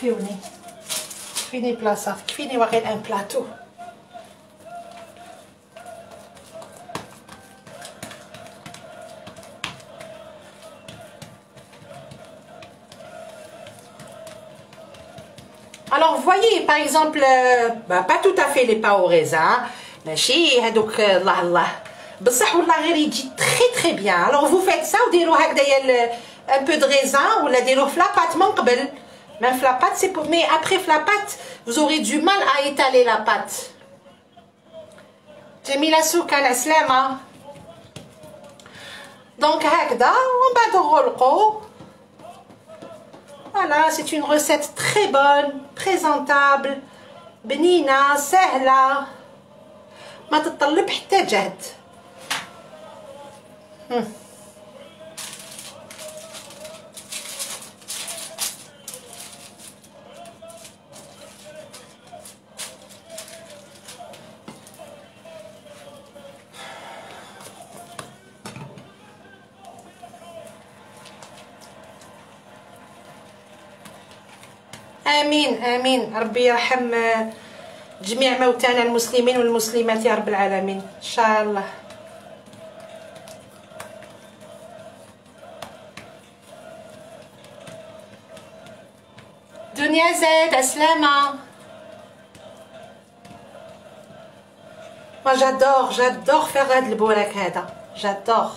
وقيلا يكفيوني يكفيني بلاصه يكفيني وغير ان بلاطو Alors, vous voyez, par exemple, euh, bah, pas tout à fait les pas au raisin. ماشي هذوك الله الله بصح والله غير يجي très très bien. Alors vous faites ça وديروا هكذايا un peu de raisin ولا ديروه في لابات من قبل. Même la pâte, c'est pour... Mais après la pâte, vous aurez du mal à étaler la pâte. جميلة سوكا العسلامة. Donc هكذا ومن بعد نغلقوا Voilà, c'est une recette très bonne, présentable, بنينة سهلة ما تتطلب حتى جهد. آمين آمين. ربي يرحم جميع موتانا المسلمين والمسلمات يا رب العالمين. إن شاء الله. دنيا زاد أسلامة. ما جادور جادور فيغ هاد البوراك هذا جادور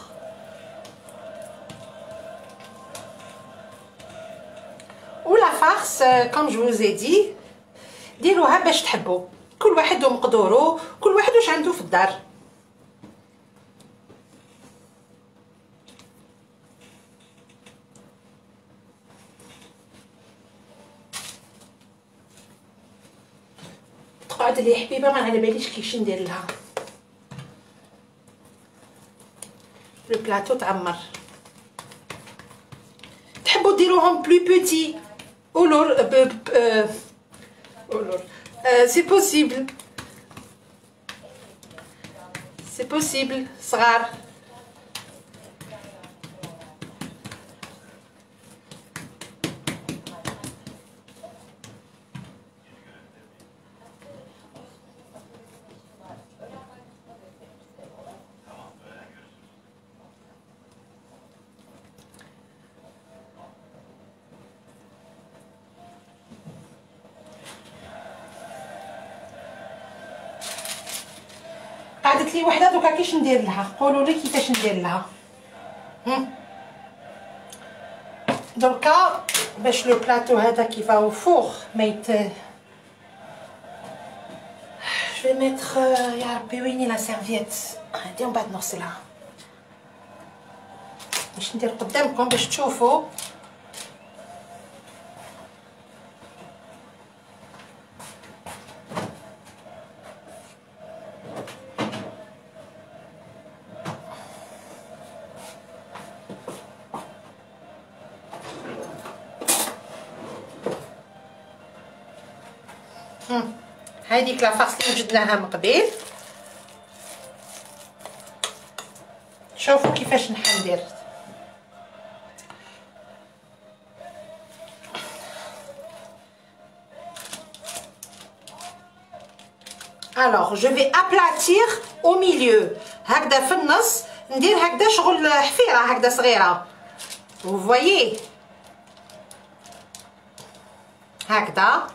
ولا فارس كوم جو ai dit. ديروها باش تحبوا كل واحد ومقدورو كل واحد واش عنده في الدار تقعد لي حبيبه ما على باليش كيفاش ندير لها لو بلاطو تعمر تحبوا ديروهم بلو بوتي Olur, euh, euh, euh, euh, c'est possible. C'est possible, Srar. ندير لها. قولوا لي كيفاش ندير لها. دركا باش لو بلاطو هذا كي فا فوغ ما يت جو في ميتر يا ربي ويني لا سيرفيت هادي ومن بعد نغسلها. باش ندير قدامكم باش تشوفوا. هذيك لافاس اللي وجدناها من قبل شوفوا كيفاش نحل ندير. الوغ جو في ابلاتير أو ميليو هكذا في النص. ندير هكذا شغل حفيرة هكذا صغيرة. Vous فوايي هكذا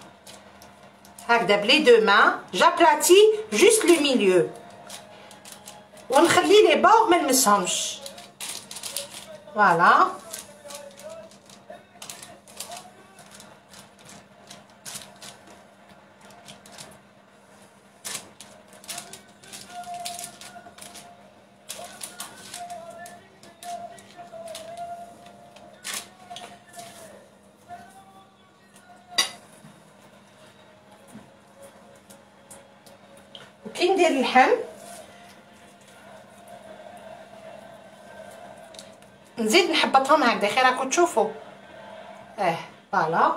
هكذا بلي دو مان جابلاتي جوست لو ميليو ونخلي لي بور ما نمسهمش فوالا توم هكذا خيرك وتشوفوا آه فوالا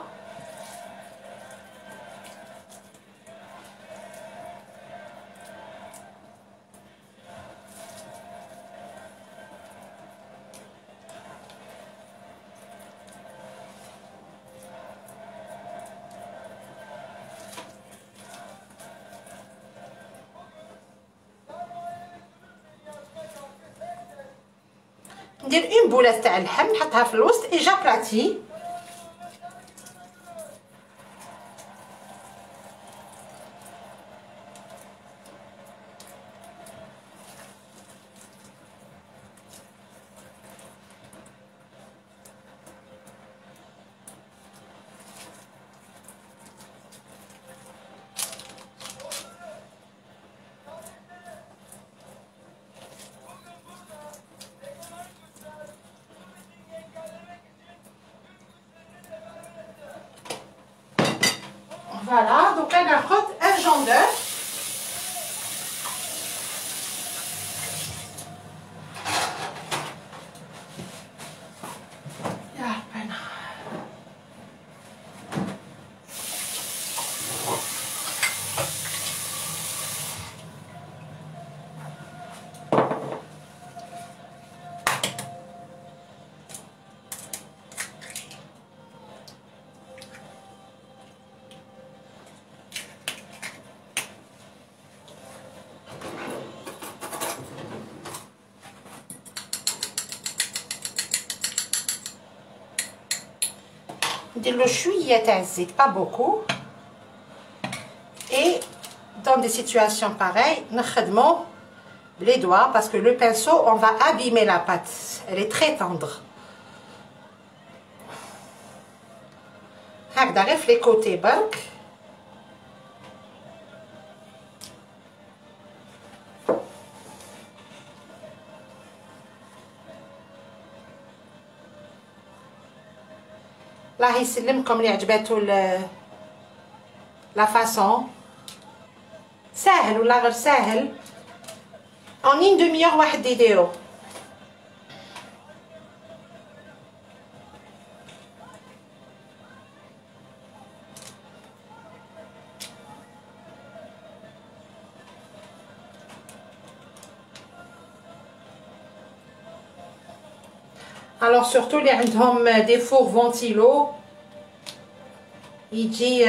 البولة تاع اللحم نحطها في الوسط إجا بلاتي. Le chouillet pas beaucoup. Et dans des situations pareilles, nous les doigts parce que le pinceau, on va abîmer la pâte. Elle est très tendre. Regardez les côtés الله يسلمكم اللي عجباتو لا فاسون ساهل ولا غير ساهل اون ان دوميور واحد يديرو Alors surtout les عندهم des fours ventilo يجي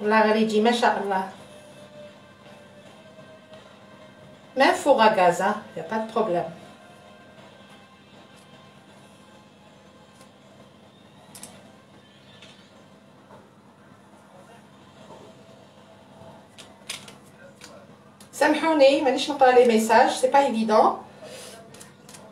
والله غير يجي ما شاء الله même four à gaz hein, y a pas de problème سامحوني مانيش نقرا لي ميساج سي با ايفيدون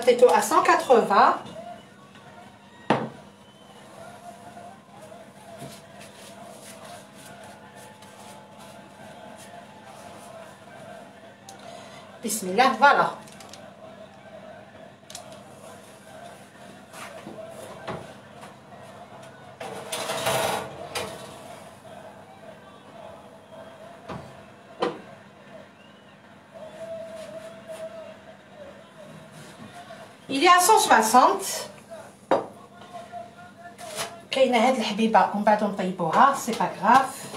plutôt à 180. Bismillah, voilà. 360 كاينه هاد الحبيبه ومن بعد نطيبوها سي با كراف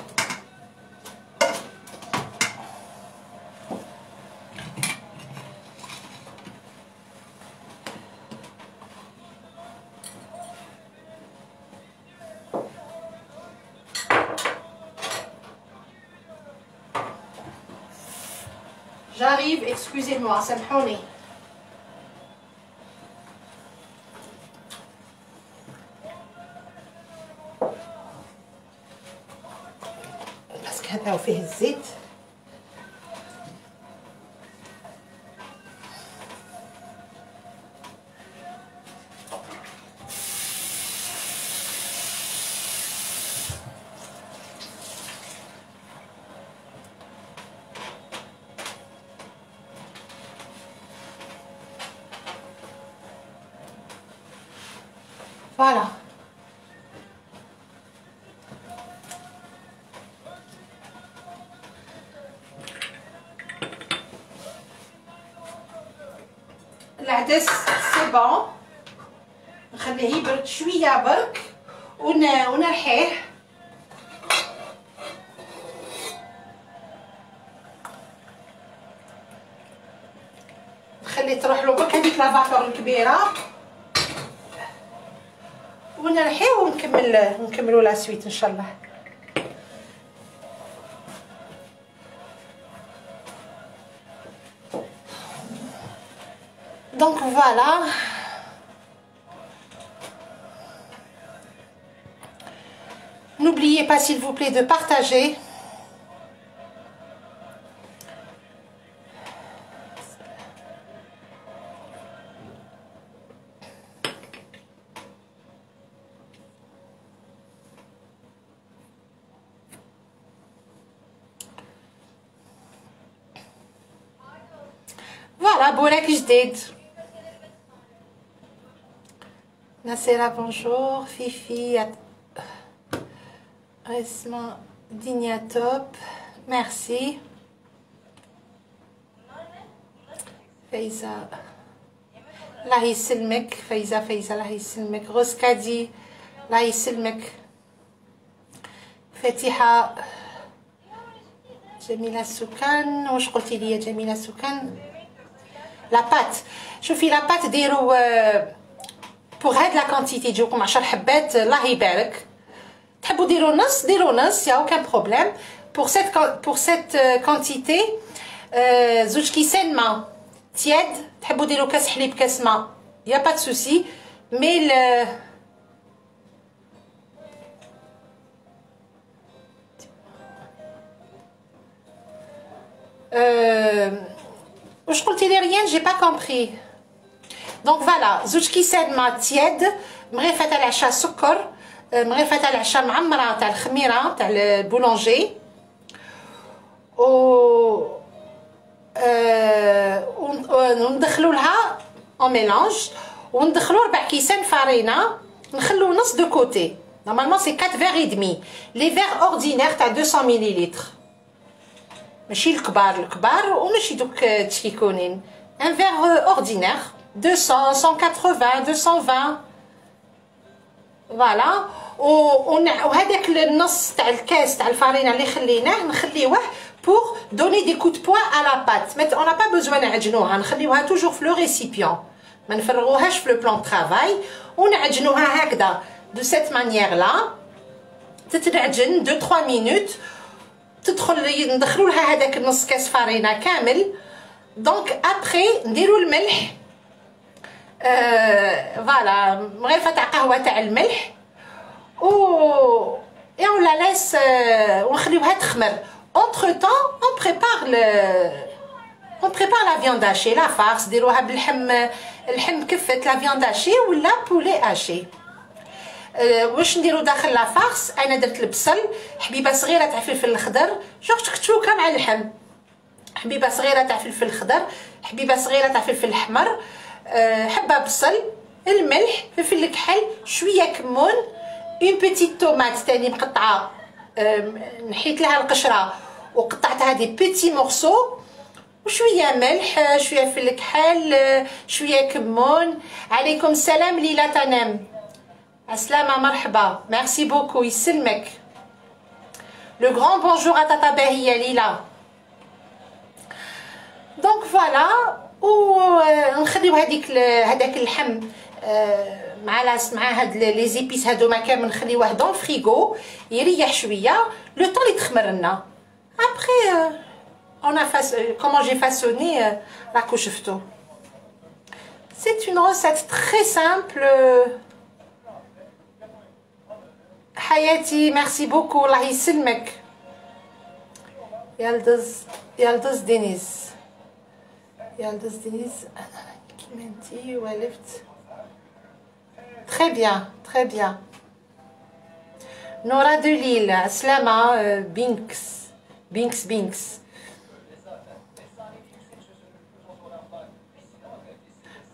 J'arrive, excusez-moi, ça me هذا فيه الزيت. هذيك لافابور الكبيره ونرحيه ونكمل نكملوا لا سويت ان شاء الله Donc voilà. N'oubliez pas s'il vous plaît de partager. بوراك جديد Nassera, bonjour. Fifi, Resma, Digna Top, merci. Faiza, الله يسلمك فايزة فايزة الله يسلمك غوسكادي الله يسلمك فاتحة جميلة السكان واش قلتي لي جميلة السكان لا بات شوفي لا بات ديروا بوغ هاد لا كونتيتي تجيوكم 10 حبات الله يبارك تحبوا ديروا نص ديروا نص يا اوكان بروبليم بوغ سيت بوغ سيت كونتيتي زوج كيسان ما تياد تحبوا ديروا كاس حليب كاس ما يا با سوسي مي واش قلتي لي ريان جي با كومبري دونك فوالا زوج كيسان ما تياد مغرفه العشاء سكر مغرفه العشاء معمره تاع الخميره تاع البولونجي و وندخلوا لها اون ميلانج وندخلوا ربع كيسان فارينه نخلو نص دو كوتي نورمالمون سي 4 فيغ دمي لي فيغ اوردينير تاع 200 مليلتر ماشي الكبار الكبار وماشي دوك تشكيكونين ان فيغ اوردينير 200 180 220 فوالا وهذاك النص تاع الكاس تاع الفارينه اللي خليناه نخليوه بور دوني دي كوت بوان ا لا بات اون با بوزوان نعجنوها نخليوها توجور في لو ريسيبيون ما نفرغوهاش في لو بلان ترافاي ونعجنوها هكذا دو سيت مانيير لا تتنعجن دو 3 مينوت تدخل ندخلوا لها هذاك نص كاس فارينا كامل. دونك ابخي نديروا الملح. آه، فوالا آه مغرفه تاع قهوة تاع الملح. و آه، يا ولا لاس ونخليوها تخمر. اونتر طون اون بريبار ل اون بريبار لا فياند هاشي لا فارس ديروها باللحم اللحم كفت لا فياند هاشي ولا بولي هاشي واش نديرو داخل لا فارس؟ أنا درت البصل حبيبة صغيرة تاع فلفل الخضر. شوف تكتوكه مع اللحم. حبيبة صغيرة تاع فلفل الخضر حبيبة صغيرة تاع فلفل الاحمر حبة بصل الملح فلفل الكحل شوية كمون اون بيتيت تومات تاني مقطعة نحيت لها القشرة وقطعتها دي بيتي مورسو وشوية ملح شوية فلفل الكحل شوية كمون. عليكم السلام ليلى تنام. السلامة مرحبا ميرسي بوكو يسلمك لو غران بونجور ا تاتا باهية ليلى دونك فوالا ونخليو هذيك هذاك اللحم مع لاس مع هاد لي زيبيس هادو كامل نخليوه دون الفريغو يريح شويه لو طون يتخمر لنا ابخي اون ا فاس كومون جي فاسوني راكو شفتو سي اون روسيت تري سامبل حياتي ميرسي بوكو الله يسلمك. يلدز يلدز دينيز. يلدز دينيز كيما انتي ولفت. تري بيان تري بيان نورا دليل سلامة بينكس بينكس بينكس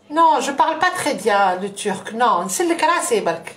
Non, je parle pas très bien le turc. Non, نسلك راسي برك.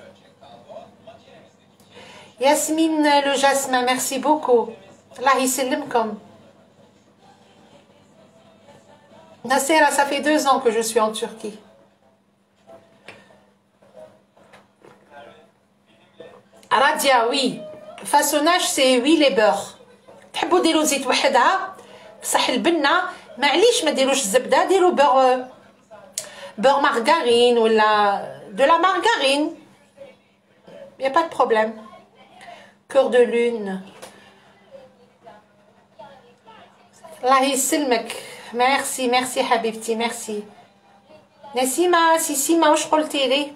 Yasmine le jasmin merci beaucoup الله يسلمكم Nassera, ça fait deux ans que je suis en Turquie. Radia, oui. Façonnage, c'est oui les beurres. تحبوا ديروا زيت وحدها بصح البنه معليش ما ديروش الزبده ديروا بور بور مارغارين ولا de la margarine y a pas de Cœur de lune. الله يسلمك ميرسي ميرسي حبيبتي ميرسي نسيمة سيسيمة واش قلتي لي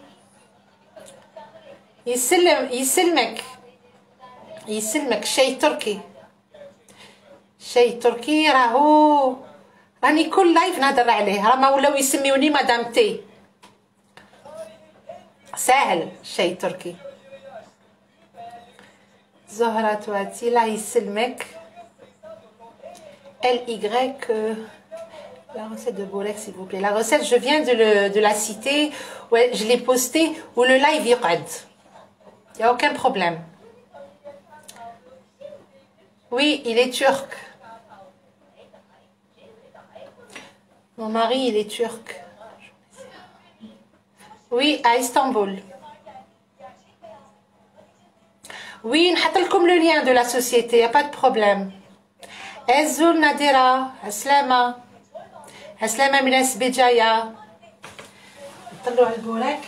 يسلم يسلمك يسلمك شي تركي شي تركي راهو راني كل لايف نهضر عليه راه ما ولاو يسميوني مدام تي ساهل شي تركي زهرة تواتي الله يسلمك L Y La recette de Bolex, s'il vous plaît. La recette, je viens de, le, de la citer. Ouais, je l'ai postée où le live يقعد. Il n'y a aucun problème. Oui, il est turc. Mon mari, il est turc. Oui, à Istanbul. Oui, نحط لكم le lien de la société, il n'y a pas de problème. Ezul Nadira, Aslama. عسلامة من اسبي جاية طلعوا البوراك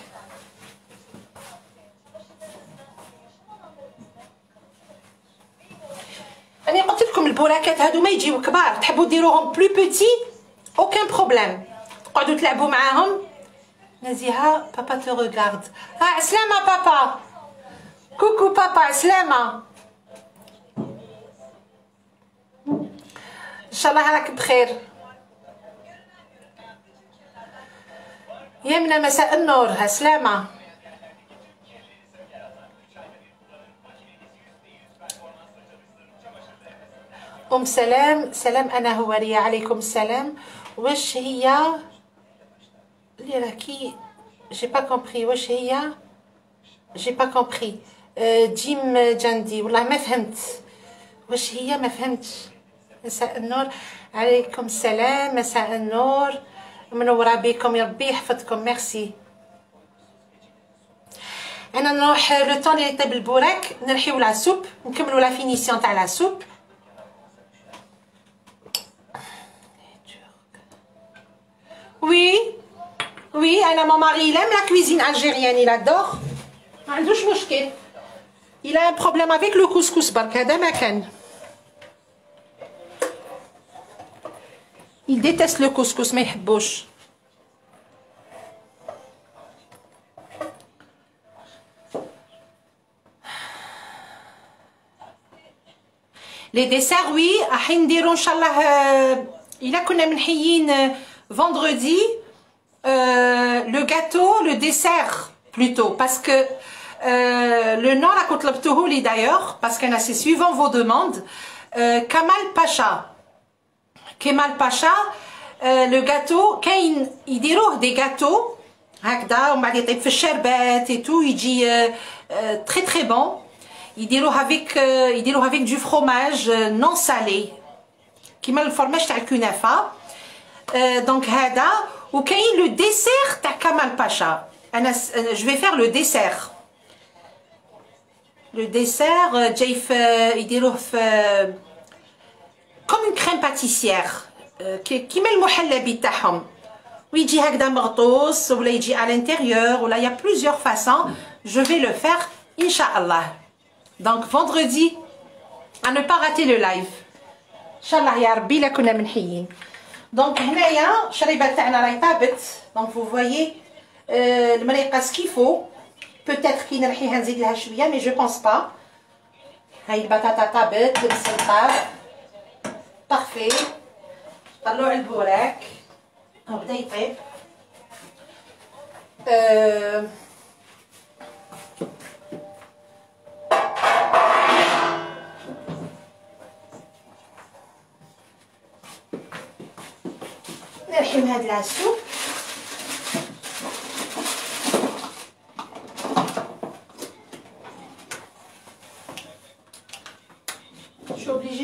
أنا قلت لكم البوراكات هادو ما يجيو كبار تحبوا ديروهم بلو بوتي اوكان بروبليم تقعدوا تلعبوا معاهم نزيها بابا تو ريغارد ها عسلامة بابا كوكو بابا عسلامة ان شاء الله راك بخير يمنى مساء النور سلامة أم سلام سلام أنا هو ريا عليكم السلام واش هي اللي راكي جي با كومبري واش هي جي با كومبري جيم جاندي والله ما فهمت. واش هي؟ ما فهمتش. مساء النور. عليكم السلام مساء النور. منورة بكم يا ربي يحفظكم ميرسي أنا نروح لو طون اللي يطيب البوراك نرحيو لا سوب نكملو لا فينيسيون تاع لا سوب وي وي أنا مون ماري لام لا كويزين الجيريان adore. ما عندوش مشكل. Il a un problème avec le couscous, Il déteste le couscous, mais il bouche. Les desserts, oui, à euh, il a connu euh, vendredi euh, le gâteau, le dessert plutôt, parce que le nom راكم طلبتوه لي d'ailleurs parce que c'est suivant vos demandes euh, Kamal Pacha Kemal Pacha لو gâteau كاين يديروه دي gâteaux هكذا ومن بعد يطيب في الشربات اي تو يجي تري تري بون يديروه افيك يديروه افيك دو فروماج نون سالي كيما الفرماج تاع الكنافه دونك هذا وكاين لو ديسير تاع كمال باشا انا جو في فير لو ديسير لو ديسير جاي في يديروه في كوم اون كريم باتيسيير كيما المحلبي تاعهم ويجي هكذا مغطوس ولا يجي à l'intérieur ولا il y a plusieurs façons je vais le faire ان شاء الله Donc vendredi, à ne pas rater le live. Inch'Allah ya Rabbi la كنا منحيين. Donc هنايا الشريبه تاعنا راهي طابت. Donc vous voyez المريقه سكيفو. Peut-être كي نرحيها نزيد لها شويه mais je pense pas. هاي البطاطا طابت بالسلطه. بارفي. طلعوا البوراك. هو بدا يطيب. أه نرحم هاد العسو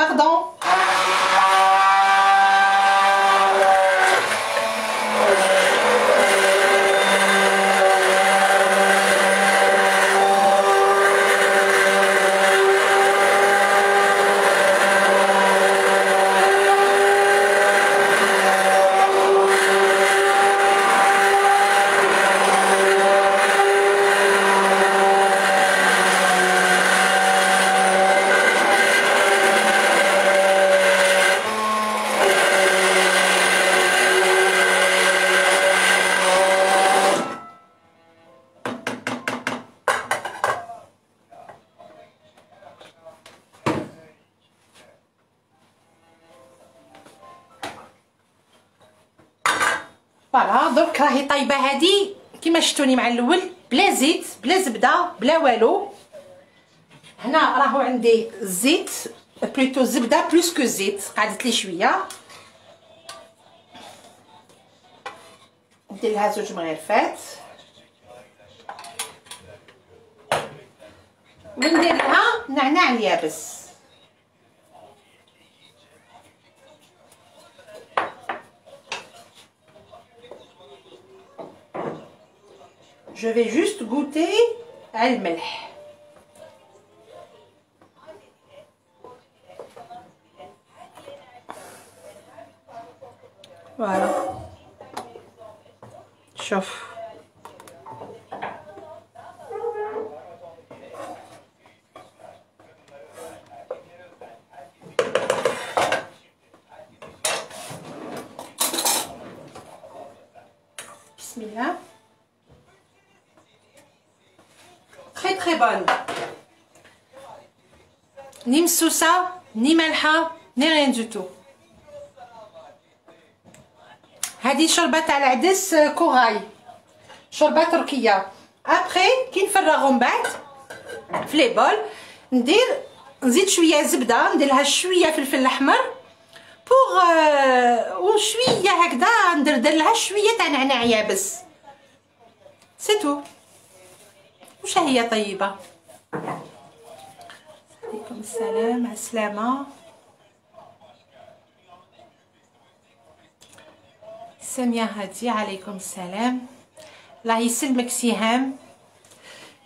Pardon. شفتوني مع الأول؟ بلا زيت بلا زبدة بلا والو. هنا راهو عندي الزيت بلوتو زبدة بلوس كو زيت. قعدت لي شوية. ندير لها زوج مغرفات. وندير لها نعناع اليابس. Je vais juste goûter al melh. Voilà. Chauffe. Bismillah. Très bonne. Ni مسوسه ni مالحه ni rien du tout. هذه شوربه تاع العدس كوراي شوربه تركيه ابخي كي نفرغهم بعد في لي بول ندير نزيد شوية زبده ندير لها شوية فلفل احمر بوغ وشويه هكذا ندردر لها شوية تاع نعناع يابس سي تو وش هي طيبة؟ عليكم السلام على السلامه سامية هادي عليكم السلام. الله يسلمك سهام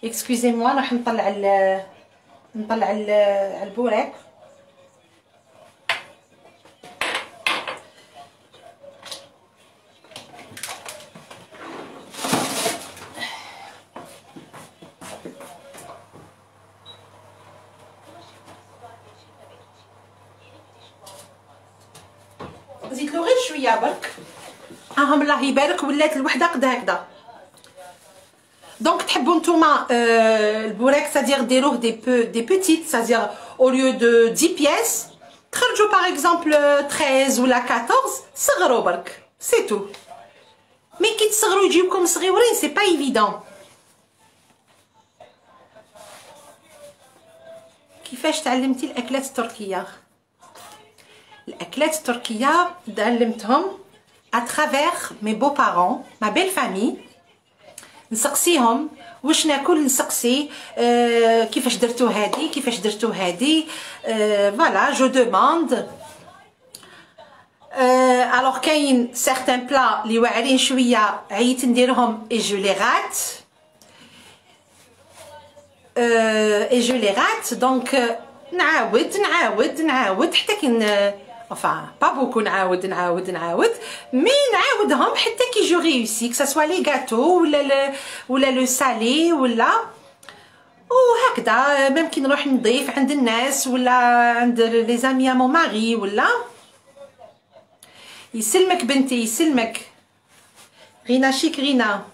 اكسكوزي موا راح نطلع ال نطلع ال البوراك زيد له غير شوية برك هاهم الله يبارك ولات الوحده قد هكذا. دونك تحبوا نتوما euh, البوراك سادير ديروه دي بو دي بوتيت سادير أو ليو دو 10 بياس تخرجوا باغ اكزومبل 13 ولا 14 صغروا برك سي تو مي كي تصغروا يجيوكم صغيورين سي با ايفيدون كيفاش تعلمتي الأكلات التركية؟ الأكلات التركية تعلمتهم à travers mes beaux-parents, ma belle famille. نسقسيهم. واش ناكل نسقسي آه كيفاش درتو هادي كيفاش درتو هادي فوالا جو دوموند الوغ كاين سيغتان بلا لي واعرين شوية عييت نديرهم اي جو لي غات اي جو لي غات دونك نعاود نعاود نعاود حتى كي enfin pas beaucoup نعاود نعاود نعاود مي نعاودهم حتى كي جو ريوسي كو سوا لي غاتو ولا ولا لو سالي ولا وهكذا ممكن نروح نضيف عند الناس ولا عند لي زامي مون ماري ولا يسلمك بنتي يسلمك غينا شيك غينا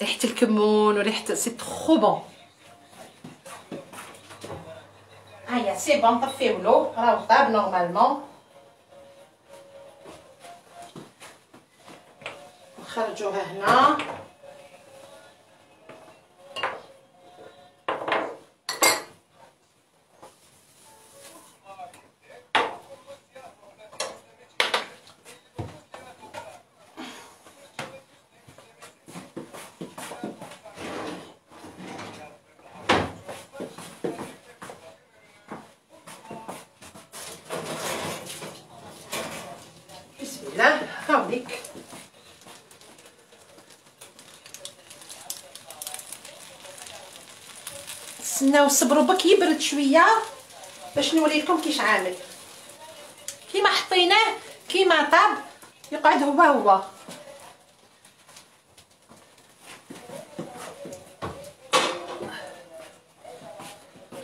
ريحة الكمون وريحة سي ترو بون هيا سي بون طفيولو راهو طاب نورمالمون نخرجوها هنا نستناو صبروا بك يبرد شوية باش نوري لكم كيش عامل. كيما حطيناه كيما طاب يقعد هو هو.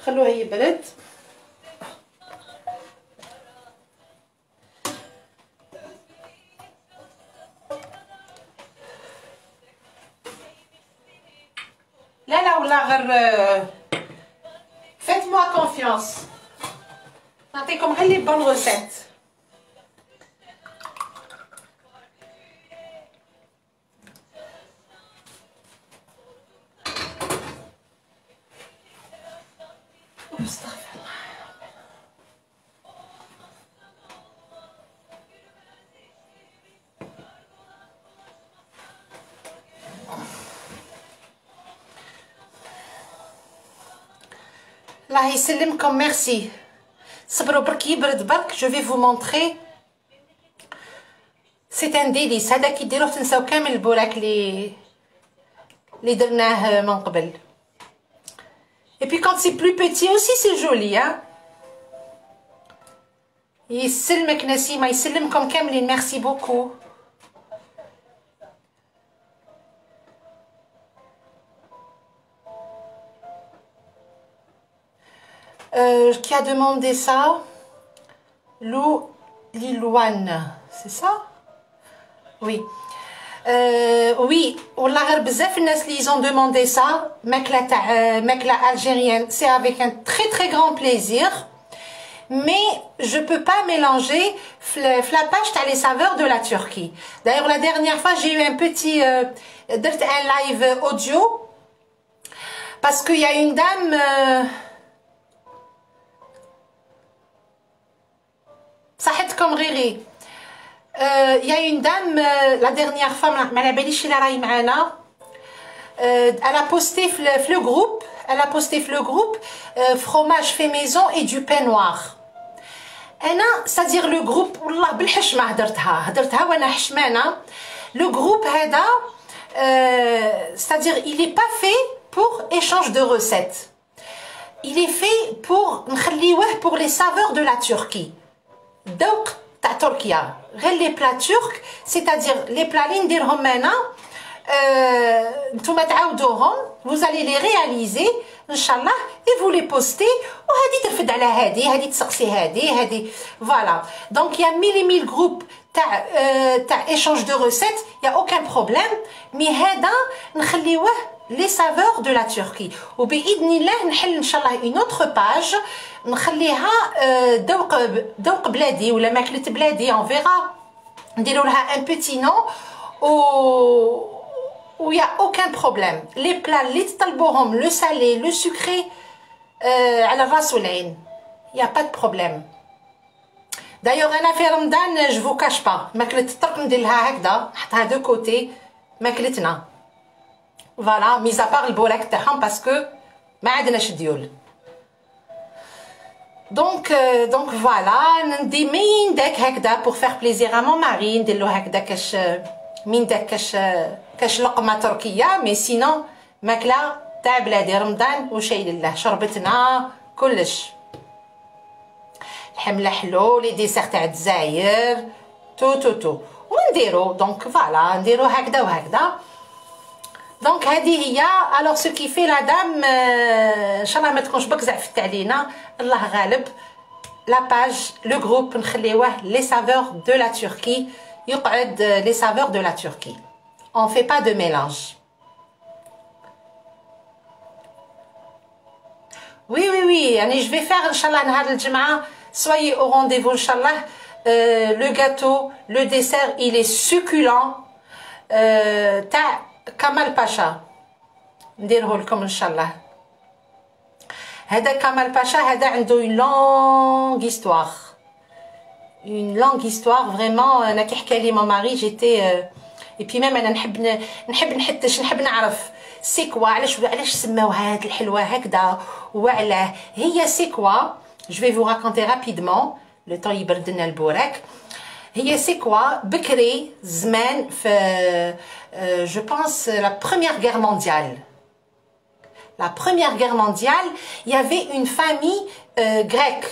خلوه يبرد. لا لا ولا غير danse. Comme les bonnes recettes. الله يسلمكم ميرسي صبروا برك يبرد برك جو في فو مونطري سي ان ديليس هذا كي ديروه تنساو كامل البوراك لي لي درناه من قبل اي بي كونت سي بلو بيتي اوسي سي جولي ها يسلمك نسيمه يسلمكم كاملين ميرسي بوكو Euh, qui a demandé ça? Lou Lilouane, c'est ça? Oui. Euh, oui, on l'a ils ont demandé ça, euh, la algérienne. C'est avec un très très grand plaisir. Mais je peux pas mélanger la page as les saveurs de la Turquie. D'ailleurs, la dernière fois, j'ai eu un petit live audio parce qu'il y a une dame. صحتكم غيري يا اون دام لا ديرنيير فوا ما على باليش الا راهي معانا elle a posté في لو جروب elle a posté في لو جروب fromage fait maison et du pain noir انا سادير لو جروب والله بالحشمه هدرتها هدرتها وانا حشمانه لو جروب هذا c'est-à-dire il est pas fait pour échange de recettes il est fait pour نخليوه pour les saveurs de la Turquie دوق تاع تركيا غير لي بلا تورك سيتادير لي بلا لي نديرهم انا نتوما تعاودوهم وزالي لي رياليزي ان شاء الله اي فو لي بوستي وهذه ترفد على هذه هذه تسقسي هذه هذه فوالا دونك يا ميلي ميل جروب تاع تاع échange de recettes il y a aucun problème mais هذا نخليوه les saveurs de la Turquie وباذن الله نحل ان شاء الله une autre page نخليها ذوق ذوق بلادي ولا ماكله بلادي on verra نديروا لها un petit nom و où il y a aucun problème les plats اللي تطلبوهم le salé le sucré على الراس والعين il y a pas de problème d'ailleurs انا في رمضان je vous cache pas ماكله الطرق ندير لها هكذا نحطها دو كوتي ماكلتنا فوالا ميز ابار البوراك تاعهم باسكو ما عندناش ديول دونك دونك فوالا ندي مين داك هكذا بور فير بليزير ا مون ماري ندير له هكذا كاش مين داك كاش كاش لقمه تركيه مي سينو ماكله تاع بلادي رمضان وشي لله شربتنا كلش الحمله حلو لي ديسير تاع الجزائر تو تو تو ونديرو دونك فوالا نديرو هكذا وهكذا دونك هذه هي الوغ سو كي في لا دام ان شاء الله ما تكونش بك زعفت علينا الله غالب لا باج لو جروب نخليوه لي سافور دو لا تركي يقعد لي سافور دو لا تركي اون في با دو ميلانج وي وي وي يعني جو في فير ان شاء الله نهار الجمعه soyez au rendez-vous inchallah euh, le gâteau le dessert il est succulent euh, تاع كمال باشا. نديره لكم إن شاء الله. هذا كمال باشا هذا عنده une longue histoire. Une longue histoire vraiment أنا كي حكى لي مون جيتي اي بي ميم أنا نحب نحب نحتش نحب نعرف. سيكوا علاش علاش سماو هاد الحلوة هكذا؟ وعلاه. هي سيكوا جو في فو راكونتي رابيدمون لو طون يبرد لنا البوراك. هي سيكوا بكري زمان في je pense la première guerre mondiale la première guerre mondiale il y avait une famille euh, grecque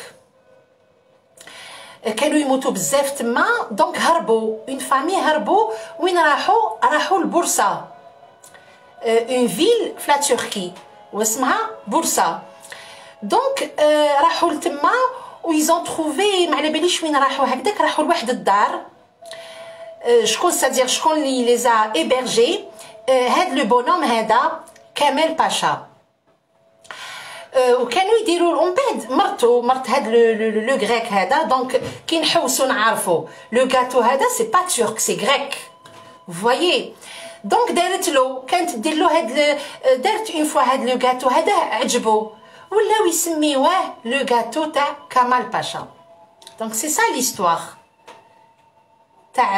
كانوا يموتوا بزاف تما دونك هربوا اون فامي هربوا وين راحوا راحوا لبورصه اون فيل في تركي واسمها بورصه دونك راحوا لتما ويزون تروفي ما على باليش وين راحوا؟ هكذاك راحوا لواحد الدار. شكون؟ سادير شكون اللي ليزا ايبرجي هاد لو بونوم هذا كمال باشا. وكانوا يديروا من بعد مرتو مرت هاد لو غريك هذا. دونك كي نحوسو نعرفو لو غاتو هذا سي با تورك سي غريك فوايي دونك دارت له. كانت دير له هاد دارت اون فوا هاد لو غاتو هذا عجبو. ولاو يسميوه لو غاتو تاع كمال باشا دونك سي سا ليستوار تاع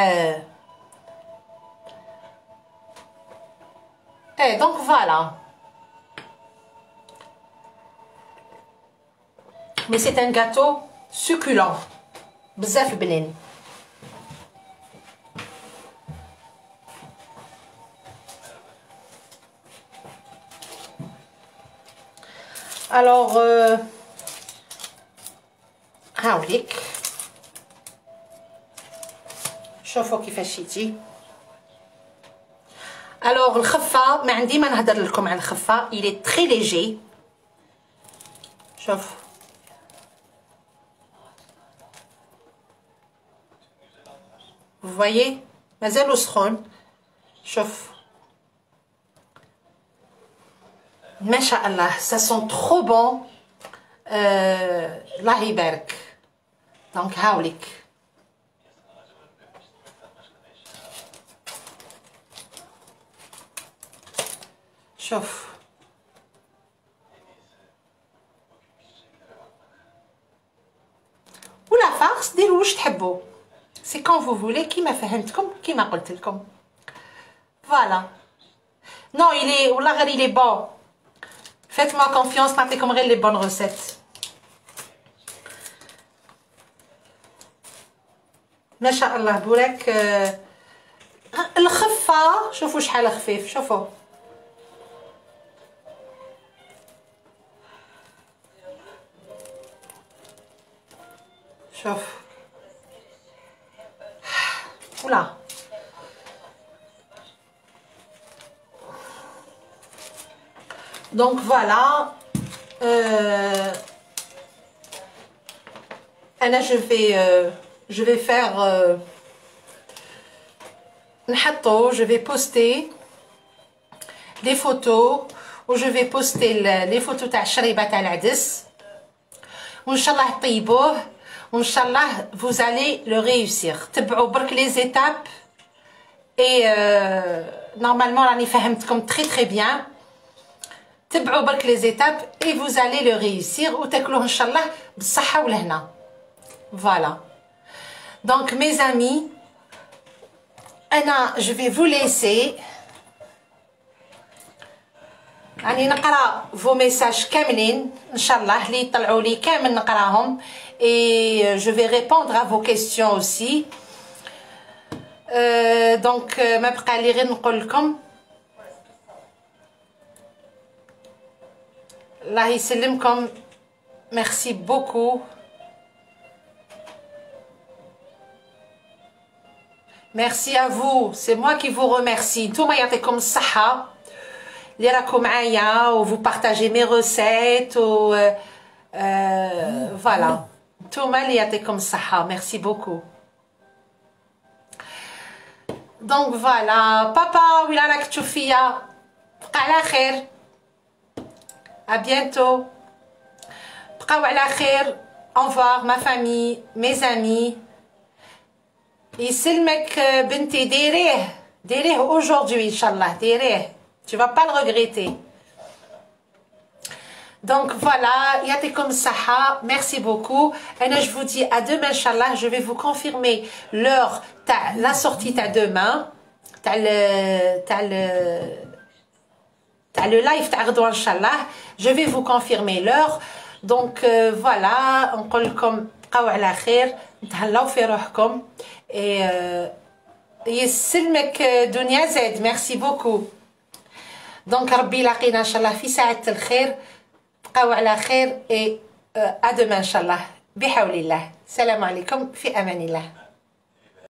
ايه دونك فوالا mais c'est un gâteau succulent بزاف بنين Euh, هاوليك شوفوا كيفاش يجي alors الخفه ما عندي ما نهضر لكم على الخفه est très léger. شوف voyez? مازالو سخون شوف ما شاء الله ça sent trop bon الله يبارك دونك هاوليك شوف ولا فارس ديروا واش تحبوا سي كون فو فولي كيما فهمتكم كيما قلت لكم فوالا نو الي والله غير الي بون فيت موا كونفيونس نعطيكم غير لي بون روسيت ما شاء الله بوراك الخفه شوفوا شحال خفيف شوفوا شوف Donc voilà. Euh, là, je vais, euh, je vais faire... Euh, je vais poster des photos où je vais poster les photos de Sharibat Al-Adis. Inch'Allah, taïbouh. Inch'Allah, vous allez le réussir. les étapes. Et euh, normalement, là, comme très très bien. تبعوا برك les étapes et vous allez le réussir وتاكلوه ان شاء الله بالصحه والهنا voilà donc mes amis انا je vais vous laisser راني نقرا فو ميساج كاملين ان شاء الله اللي يطلعوا لي كامل نقراهم اي جو في ريبوندر ا فو كيستيون اوسي دونك ما بقى لي غير نقول لكم Là, il comme merci beaucoup. Merci à vous. C'est moi qui vous remercie. Tout le comme ça. vous partagez mes recettes, ou euh, euh, voilà. Tout le comme ça. Merci beaucoup. Donc voilà. Papa, Wilalak Tchoufia. À la bientôt. Au revoir, ma famille, mes amis. يسلمك بنتي ديريه ديريه aujourd'hui inchallah ديريه tu vas pas le regretter donc voilà يعطيكم الصحة merci beaucoup et je vous dis à demain inchallah je vais vous confirmer l'heure تاع la sortie تاع demain تاع le تاع le تاع le live تاع غدوة inchallah. Je vais vous confirmer l'heure. Donc euh, voilà نقول لكم بقاو على خير تهلاو في روحكم يسلمك دنيا زاد ميرسي بوكو دونك ربي يلاقينا ان شاء الله في ساعه الخير بقاو على خير اي ادما ان شاء الله بحول الله السلام عليكم في أمان الله